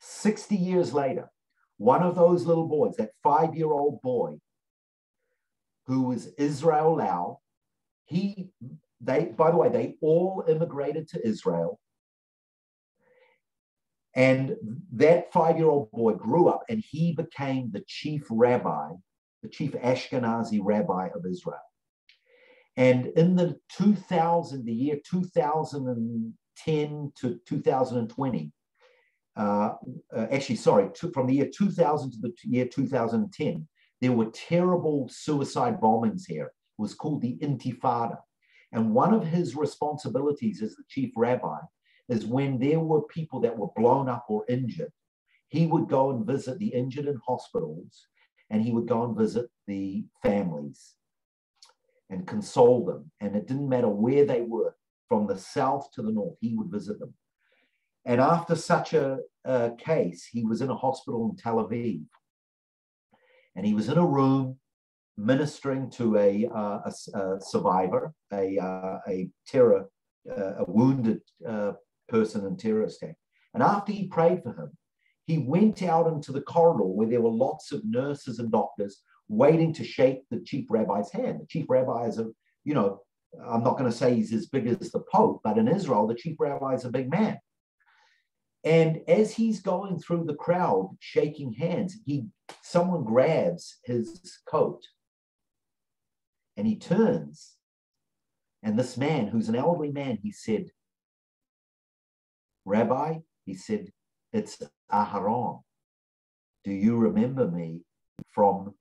60 years later, one of those little boys, that five year old boy who was Israel Lau, he, they, by the way, they all immigrated to Israel. And that five year old boy grew up and he became the chief rabbi, the chief Ashkenazi rabbi of Israel. And in the 2000, the year 2010 to 2020, uh, uh, actually, sorry, to, from the year 2000 to the year 2010, there were terrible suicide bombings here. It was called the Intifada. And one of his responsibilities as the chief rabbi is when there were people that were blown up or injured, he would go and visit the injured in hospitals and he would go and visit the families and console them. And it didn't matter where they were, from the south to the north, he would visit them. And after such a, a case, he was in a hospital in Tel Aviv. And he was in a room ministering to a, uh, a, a survivor, a, uh, a terror, uh, a wounded uh, person in terrorist attack. And after he prayed for him, he went out into the corridor where there were lots of nurses and doctors waiting to shake the chief rabbi's hand. The chief rabbi is a, you know, I'm not going to say he's as big as the Pope, but in Israel, the chief rabbi is a big man. And as he's going through the crowd shaking hands, he someone grabs his coat and he turns. And this man, who's an elderly man, he said, Rabbi, he said, it's Aharon. Do you remember me from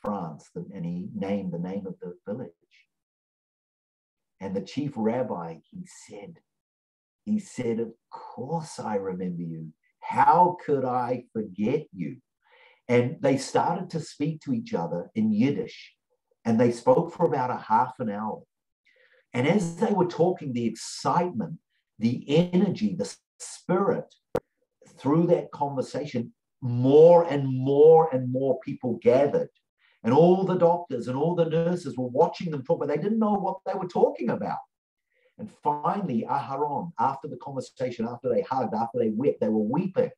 France? And he named the name of the village. And the chief rabbi, he said, he said, Of course I remember you. How could I forget you? And they started to speak to each other in Yiddish. And they spoke for about a half an hour. And as they were talking, the excitement, the energy, the spirit through that conversation, more and more and more people gathered. And all the doctors and all the nurses were watching them talk, but they didn't know what they were talking about. And finally, Aharon, after the conversation, after they hugged, after they wept, they were weeping.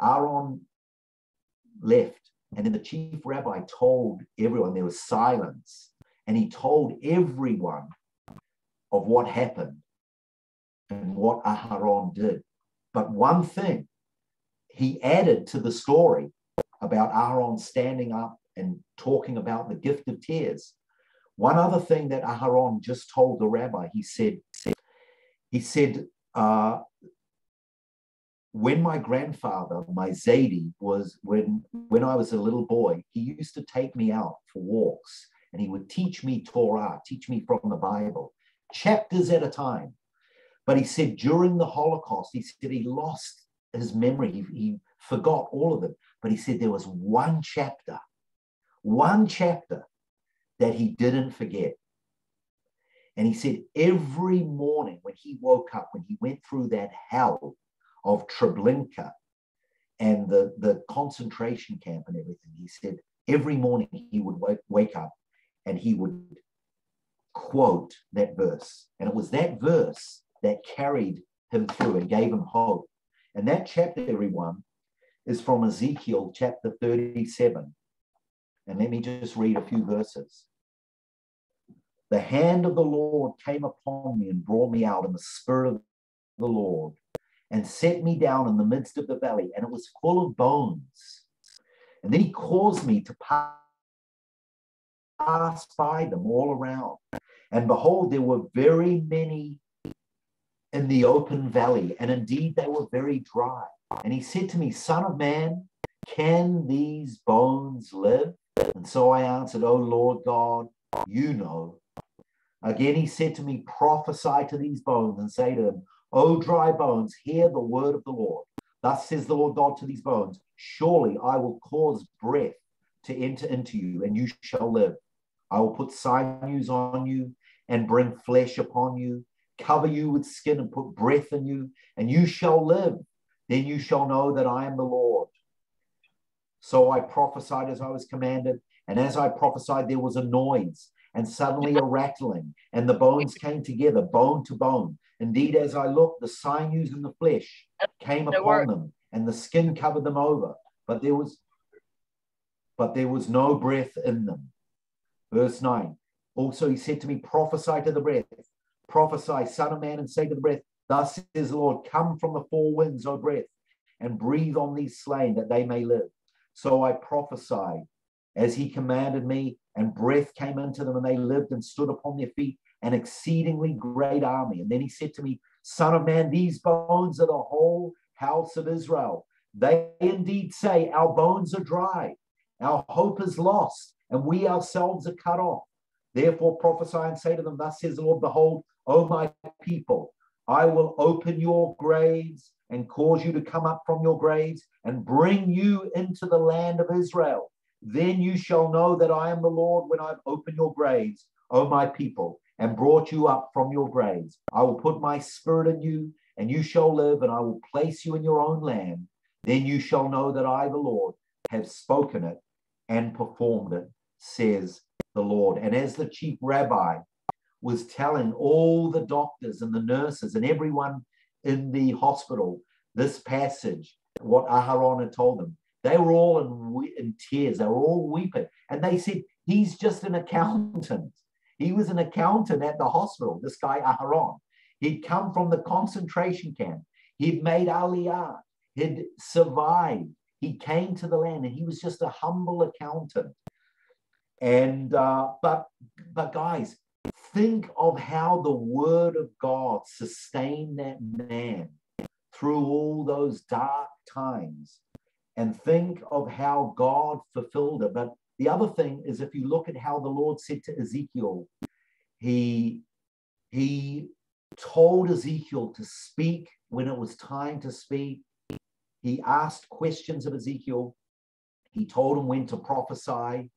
Aaron left. And then the chief rabbi told everyone, there was silence. And he told everyone of what happened and what Aharon did. But one thing he added to the story about Aaron standing up and talking about the gift of tears. One other thing that Aharon just told the rabbi, he said, he said, uh, when my grandfather, my Zaidi, was when when I was a little boy, he used to take me out for walks and he would teach me Torah, teach me from the Bible, chapters at a time. But he said during the Holocaust, he said he lost his memory, he, he forgot all of it. But he said there was one chapter, one chapter that he didn't forget. And he said every morning when he woke up, when he went through that hell of Treblinka and the, the concentration camp and everything, he said every morning he would wake, wake up and he would quote that verse. And it was that verse that carried him through and gave him hope. And that chapter, everyone, is from Ezekiel chapter 37. And let me just read a few verses. The hand of the Lord came upon me and brought me out in the spirit of the Lord and set me down in the midst of the valley, and it was full of bones. And then he caused me to pass by them all around. And behold, there were very many in the open valley, and indeed they were very dry. And he said to me, Son of man, can these bones live? And so I answered, O Lord God, you know. Again he said to me, Prophesy to these bones and say to them, O dry bones, hear the word of the Lord. Thus says the Lord God to these bones, Surely I will cause breath to enter into you, and you shall live. I will put sinews on you and bring flesh upon you, cover you with skin and put breath in you, and you shall live. Then you shall know that I am the Lord. So I prophesied as I was commanded. And as I prophesied, there was a noise and suddenly a rattling, and the bones came together, bone to bone. Indeed, as I looked, the sinews and the flesh came upon them, and the skin covered them over. But there was but there was no breath in them. Verse 9. Also he said to me, Prophesy to the breath, prophesy, son of man, and say to the breath, Thus says the Lord, come from the four winds, O breath, and breathe on these slain that they may live. So I prophesied as he commanded me, and breath came into them, and they lived and stood upon their feet, an exceedingly great army. And then he said to me, Son of man, these bones are the whole house of Israel. They indeed say, Our bones are dry, our hope is lost, and we ourselves are cut off. Therefore prophesy and say to them, Thus says the Lord, Behold, O my people, I will open your graves and cause you to come up from your graves and bring you into the land of Israel. Then you shall know that I am the Lord when I've opened your graves, O my people, and brought you up from your graves. I will put my spirit in you, and you shall live, and I will place you in your own land. Then you shall know that I, the Lord, have spoken it and performed it, says the Lord. And as the chief rabbi was telling all the doctors and the nurses and everyone in the hospital this passage, what Aharon had told them, they were all in, in tears. They were all weeping. And they said, He's just an accountant. He was an accountant at the hospital, this guy Aharon. He'd come from the concentration camp. He'd made Aliyah. He'd survived. He came to the land and he was just a humble accountant. And uh, but but guys, think of how the word of God sustained that man through all those dark times, and think of how God fulfilled it. But the other thing is, if you look at how the Lord said to Ezekiel, he he told Ezekiel to speak when it was time to speak. He asked questions of Ezekiel. He told him when to prophesy.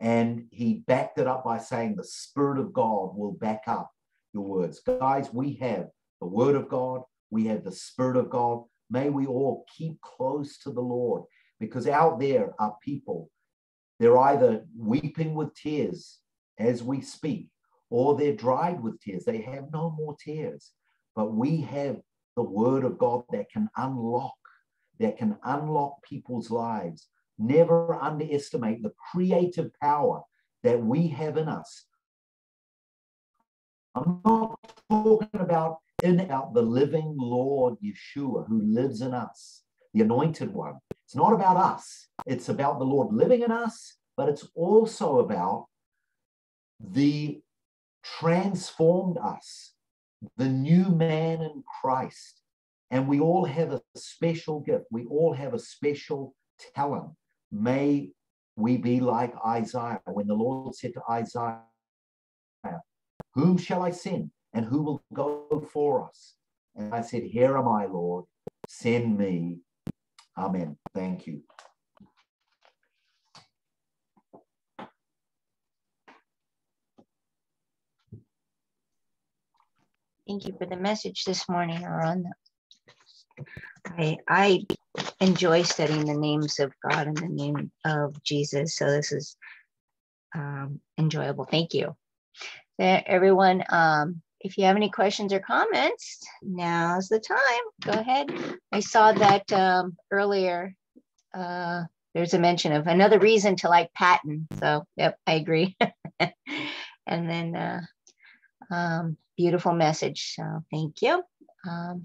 And he backed it up by saying, The Spirit of God will back up your words. Guys, we have the Word of God, we have the Spirit of God. May we all keep close to the Lord because out there are people, they're either weeping with tears as we speak, or they're dried with tears. They have no more tears. But we have the Word of God that can unlock, that can unlock people's lives Never underestimate the creative power that we have in us. I'm not talking about in out the living Lord Yeshua who lives in us, the anointed one. It's not about us, it's about the Lord living in us, but it's also about the transformed us, the new man in Christ. And we all have a special gift, we all have a special talent. May we be like Isaiah when the Lord said to Isaiah, Whom shall I send and who will go for us? And I said, Here am I, Lord, send me. Amen. Thank you. Thank you for the message this morning, Aaron. I, I enjoy studying the names of God and the name of Jesus. So this is um, enjoyable. Thank you. everyone, um, if you have any questions or comments, now's the time. Go ahead. I saw that um, earlier. Uh, there's a mention of another reason to like Patton. So, yep, I agree. *laughs* and then, uh, um, beautiful message. So, thank you. Um,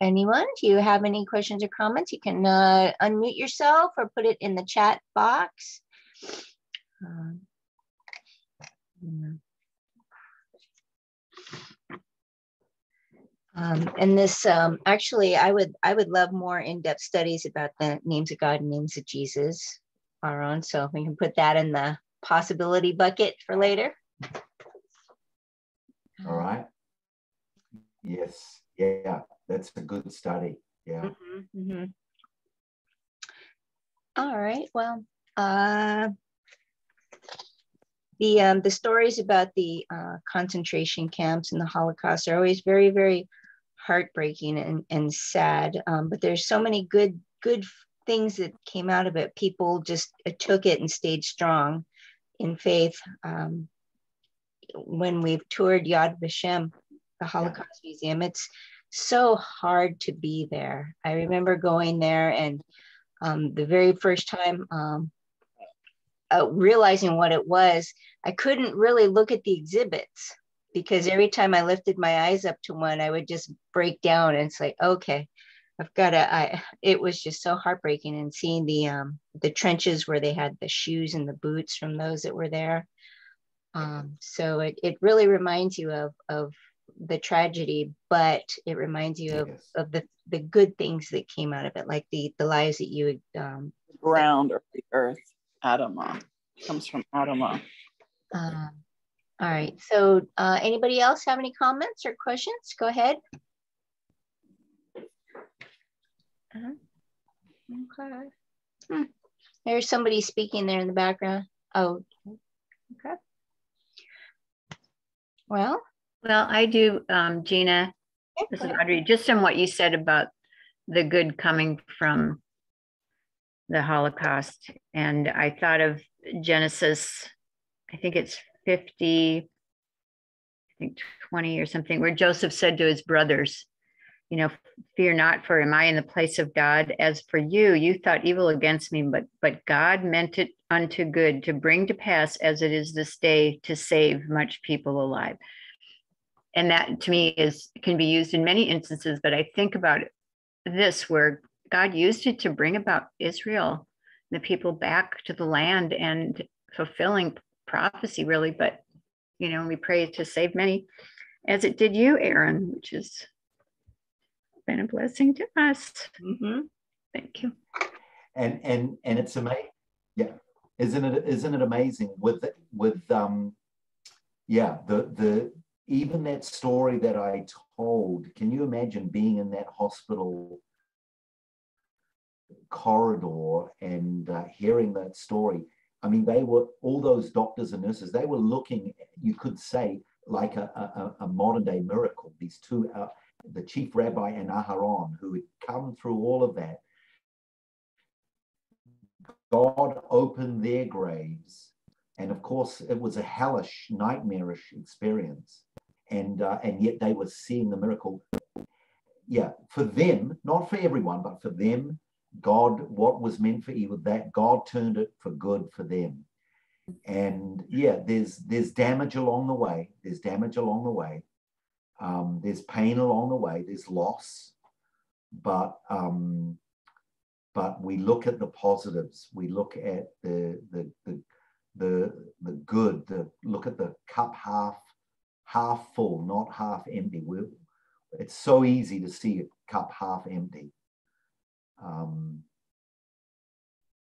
Anyone? Do you have any questions or comments? You can uh, unmute yourself or put it in the chat box. Um, um, and this um, actually, I would I would love more in-depth studies about the names of God and names of Jesus, Aaron. So we can put that in the possibility bucket for later. All right. Yes. Yeah that's a good study. Yeah. Mm-hmm, mm-hmm. All right. Well, uh, the um, the stories about the uh, concentration camps and the Holocaust are always very, very heartbreaking and, and sad. Um, but there's so many good good things that came out of it. People just took it and stayed strong in faith. Um, when we've toured Yad Vashem, the Holocaust yeah. Museum, it's so hard to be there. I remember going there and um, the very first time um, uh, realizing what it was, I couldn't really look at the exhibits because every time I lifted my eyes up to one, I would just break down. And say, okay, I've got to. I. It was just so heartbreaking, and seeing the um the trenches where they had the shoes and the boots from those that were there. Um, so it it really reminds you of of the tragedy, but it reminds you of, yes. of the the good things that came out of it, like the the lives that you um ground or the earth, Adama comes from Adama. Um, all right. So, uh, anybody else have any comments or questions? Go ahead. Uh -huh. Okay. Hmm. There's somebody speaking there in the background. Oh, okay. Well, well, I do, um, Gina. This is Audrey. Just on what you said about the good coming from the Holocaust, and I thought of Genesis. I think it's 50, I think 20 or something, where Joseph said to his brothers, you know, fear not, for am I in the place of God? As for you, you thought evil against me, but but God meant it unto good to bring to pass as it is this day to save much people alive. And that to me is can be used in many instances, but I think about this where God used it to bring about Israel, the people back to the land and fulfilling prophecy, really. But you know, we pray to save many, as it did you, Aaron, which has been a blessing to us. Mm-hmm. Thank you. And and and it's amazing. Yeah, isn't it? Isn't it amazing with with um, yeah the the even that story that I told. Can you imagine being in that hospital corridor and uh, hearing that story? I mean, they were all those doctors and nurses. They were looking. You could say like a, a, a modern day miracle. These two uh, the chief rabbi and Aharon, who had come through all of that, God opened their graves. And of course, it was a hellish, nightmarish experience. And, uh, and yet they were seeing the miracle. Yeah, for them, not for everyone, but for them, God, what was meant for evil, that God turned it for good for them. And yeah, there's there's damage along the way. There's damage along the way. Um, there's pain along the way, there's loss, but um, but we look at the positives. We look at the the the the, the good. The look at the cup half half full, not half empty. we it's so easy to see a cup half empty. Um,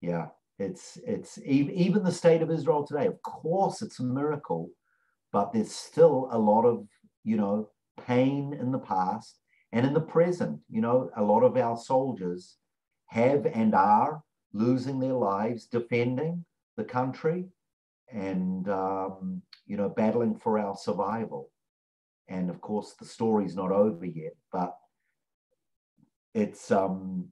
yeah, it's it's even the state of Israel today. Of course, it's a miracle, but there's still a lot of you know pain in the past and in the present. You know, a lot of our soldiers have and are losing their lives defending the country and, um, you know, battling for our survival. And of course, the story's not over yet, but it's, um,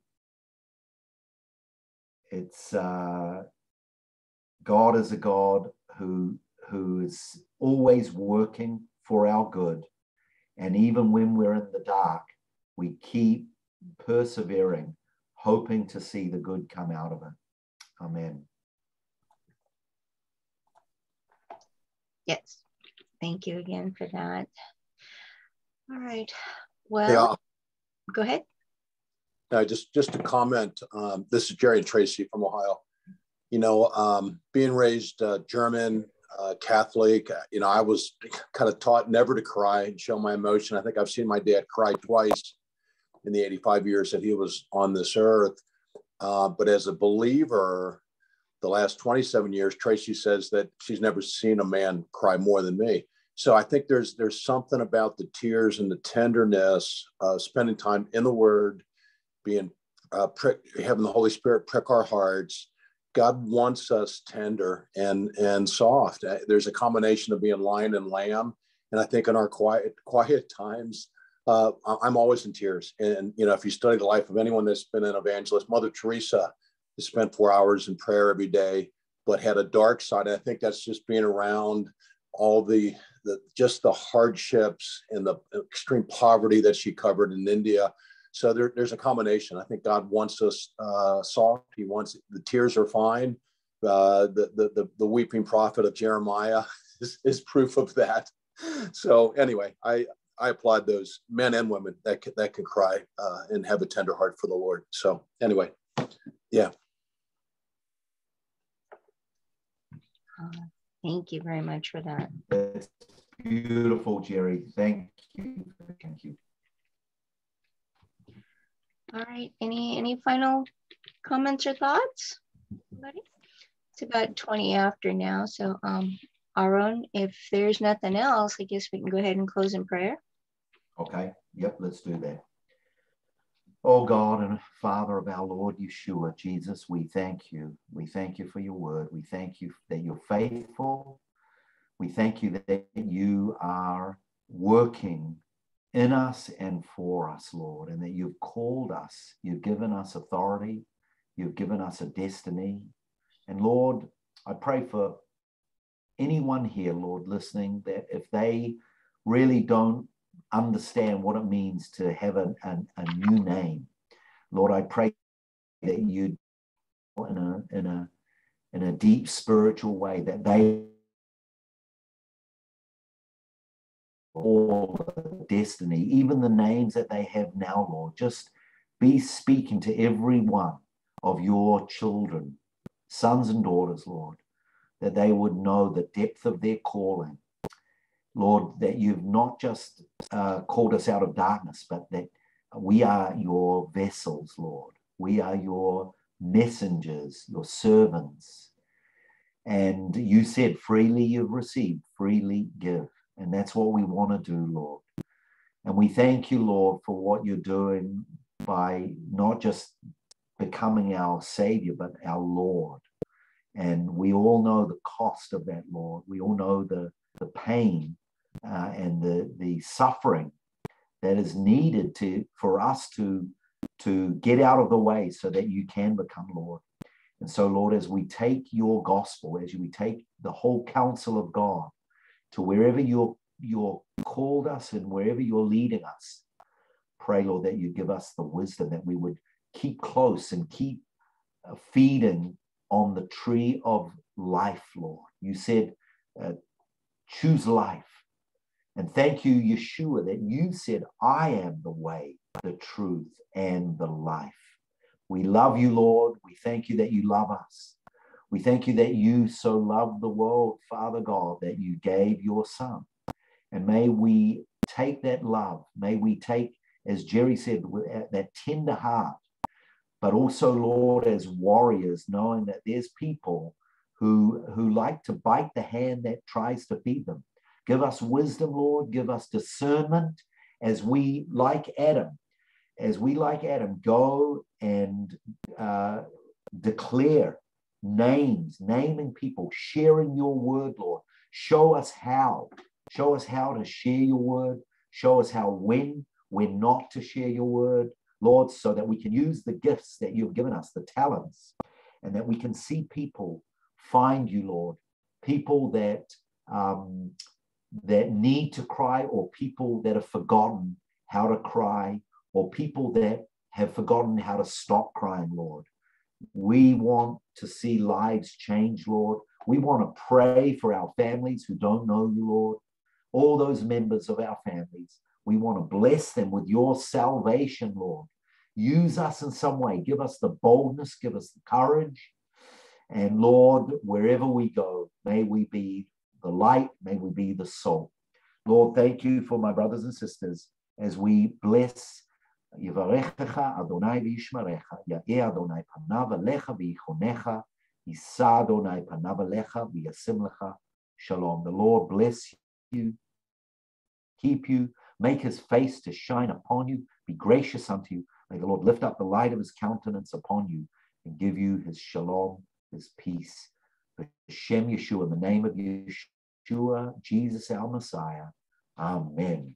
it's, uh, God is a God who, who is always working for our good and even when we're in the dark, we keep persevering, hoping to see the good come out of it. Amen. Yes. Thank you again for that. All right. Well, yeah. go ahead. Uh, just just to comment, um, this is Jerry and Tracy from Ohio. You know, um, being raised uh, German, uh, Catholic. Uh, you know, I was kind of taught never to cry and show my emotion. I think I've seen my dad cry twice in the 85 years that he was on this earth. Uh, but as a believer, the last 27 years, Tracy says that she's never seen a man cry more than me. So I think there's there's something about the tears and the tenderness, uh, spending time in the Word, being uh, prick, having the Holy Spirit prick our hearts, God wants us tender and and soft. Uh, there's a combination of being lion and lamb, and I think in our quiet quiet times, uh, I'm always in tears. And, you know, if you study the life of anyone that's been an evangelist, Mother Teresa spent four hours in prayer every day, but had a dark side. I think that's just being around all the, the just the hardships and the extreme poverty that she covered in India. So there, there's a combination. I think God wants us uh, soft. He wants the tears are fine. Uh, the, the, the the weeping prophet of Jeremiah *laughs* is, is proof of that. So anyway, I I applaud those men and women that can, that can cry uh, and have a tender heart for the Lord. So anyway, yeah. Uh, thank you very much for that. That's beautiful, Jerry. Thank you. Thank you. All right. Any any final comments or thoughts? Anybody? It's about 20 after now. So um Aaron, if there's nothing else, I guess we can go ahead and close in prayer. Okay. Yep, let's do that. Oh God and Father of our Lord Yeshua, Jesus, we thank you. We thank you for your word. We thank you that you're faithful. We thank you that you are working in us and for us, Lord, and that you've called us, you've given us authority, you've given us a destiny. And Lord, I pray for anyone here, Lord, listening, that if they really don't understand what it means to have a, a, a new name, Lord, I pray that you, in a, in a, in a deep spiritual way, that they all destiny, even the names that they have now, Lord, just be speaking to every one of your children, sons and daughters, Lord, that they would know the depth of their calling. Lord, that you've not just uh, called us out of darkness, but that we are your vessels, Lord. We are your messengers, your servants. And you said, freely you've received, freely give. And that's what we want to do, Lord. And we thank you, Lord, for what you're doing by not just becoming our Savior, but our Lord. And we all know the cost of that, Lord. We all know the, the pain uh, and the, the suffering that is needed to for us to, to get out of the way so that you can become Lord. And so, Lord, as we take your gospel, as we take the whole counsel of God to wherever you're, you're called us and wherever you're leading us, pray, Lord, that you give us the wisdom that we would keep close and keep uh, feeding on the tree of life, Lord. You said, uh, choose life. And thank you, Yeshua, that you said, I am the way, the truth, and the life. We love you, Lord. We thank you that you love us. We thank you that you so loved the world, Father God, that you gave your Son. And may we take that love, may we take, as Jerry said, uh, that tender heart but also, Lord, as warriors, knowing that there's people who, who like to bite the hand that tries to feed them. Give us wisdom, Lord. Give us discernment as we, like Adam, as we, like Adam, go and uh, declare names, naming people, sharing your word, Lord. Show us how. Show us how to share your word. Show us how when we're not to share your word. Lord, so that we can use the gifts that you've given us, the talents, and that we can see people find you, Lord, people that um, that need to cry, or people that have forgotten how to cry, or people that have forgotten how to stop crying, Lord. We want to see lives change, Lord. We want to pray for our families who don't know you, Lord. All those members of our families we want to bless them with your salvation, Lord. Use us in some way. Give us the boldness, give us the courage. And Lord, wherever we go, may we be the light, may we be the salt. Lord, thank you for my brothers and sisters as we bless. יברכך אדוני וישמרך, יאה אדוני פניו אליך ויחונך, יישא אדוני פניו אליך וישם לך shalom. The Lord bless you, keep you, make his face to shine upon you, be gracious unto you. May the Lord lift up the light of his countenance upon you and give you his shalom, his peace. Hashem Yeshua, in the name of Yeshua, Jesus our Messiah. Amen.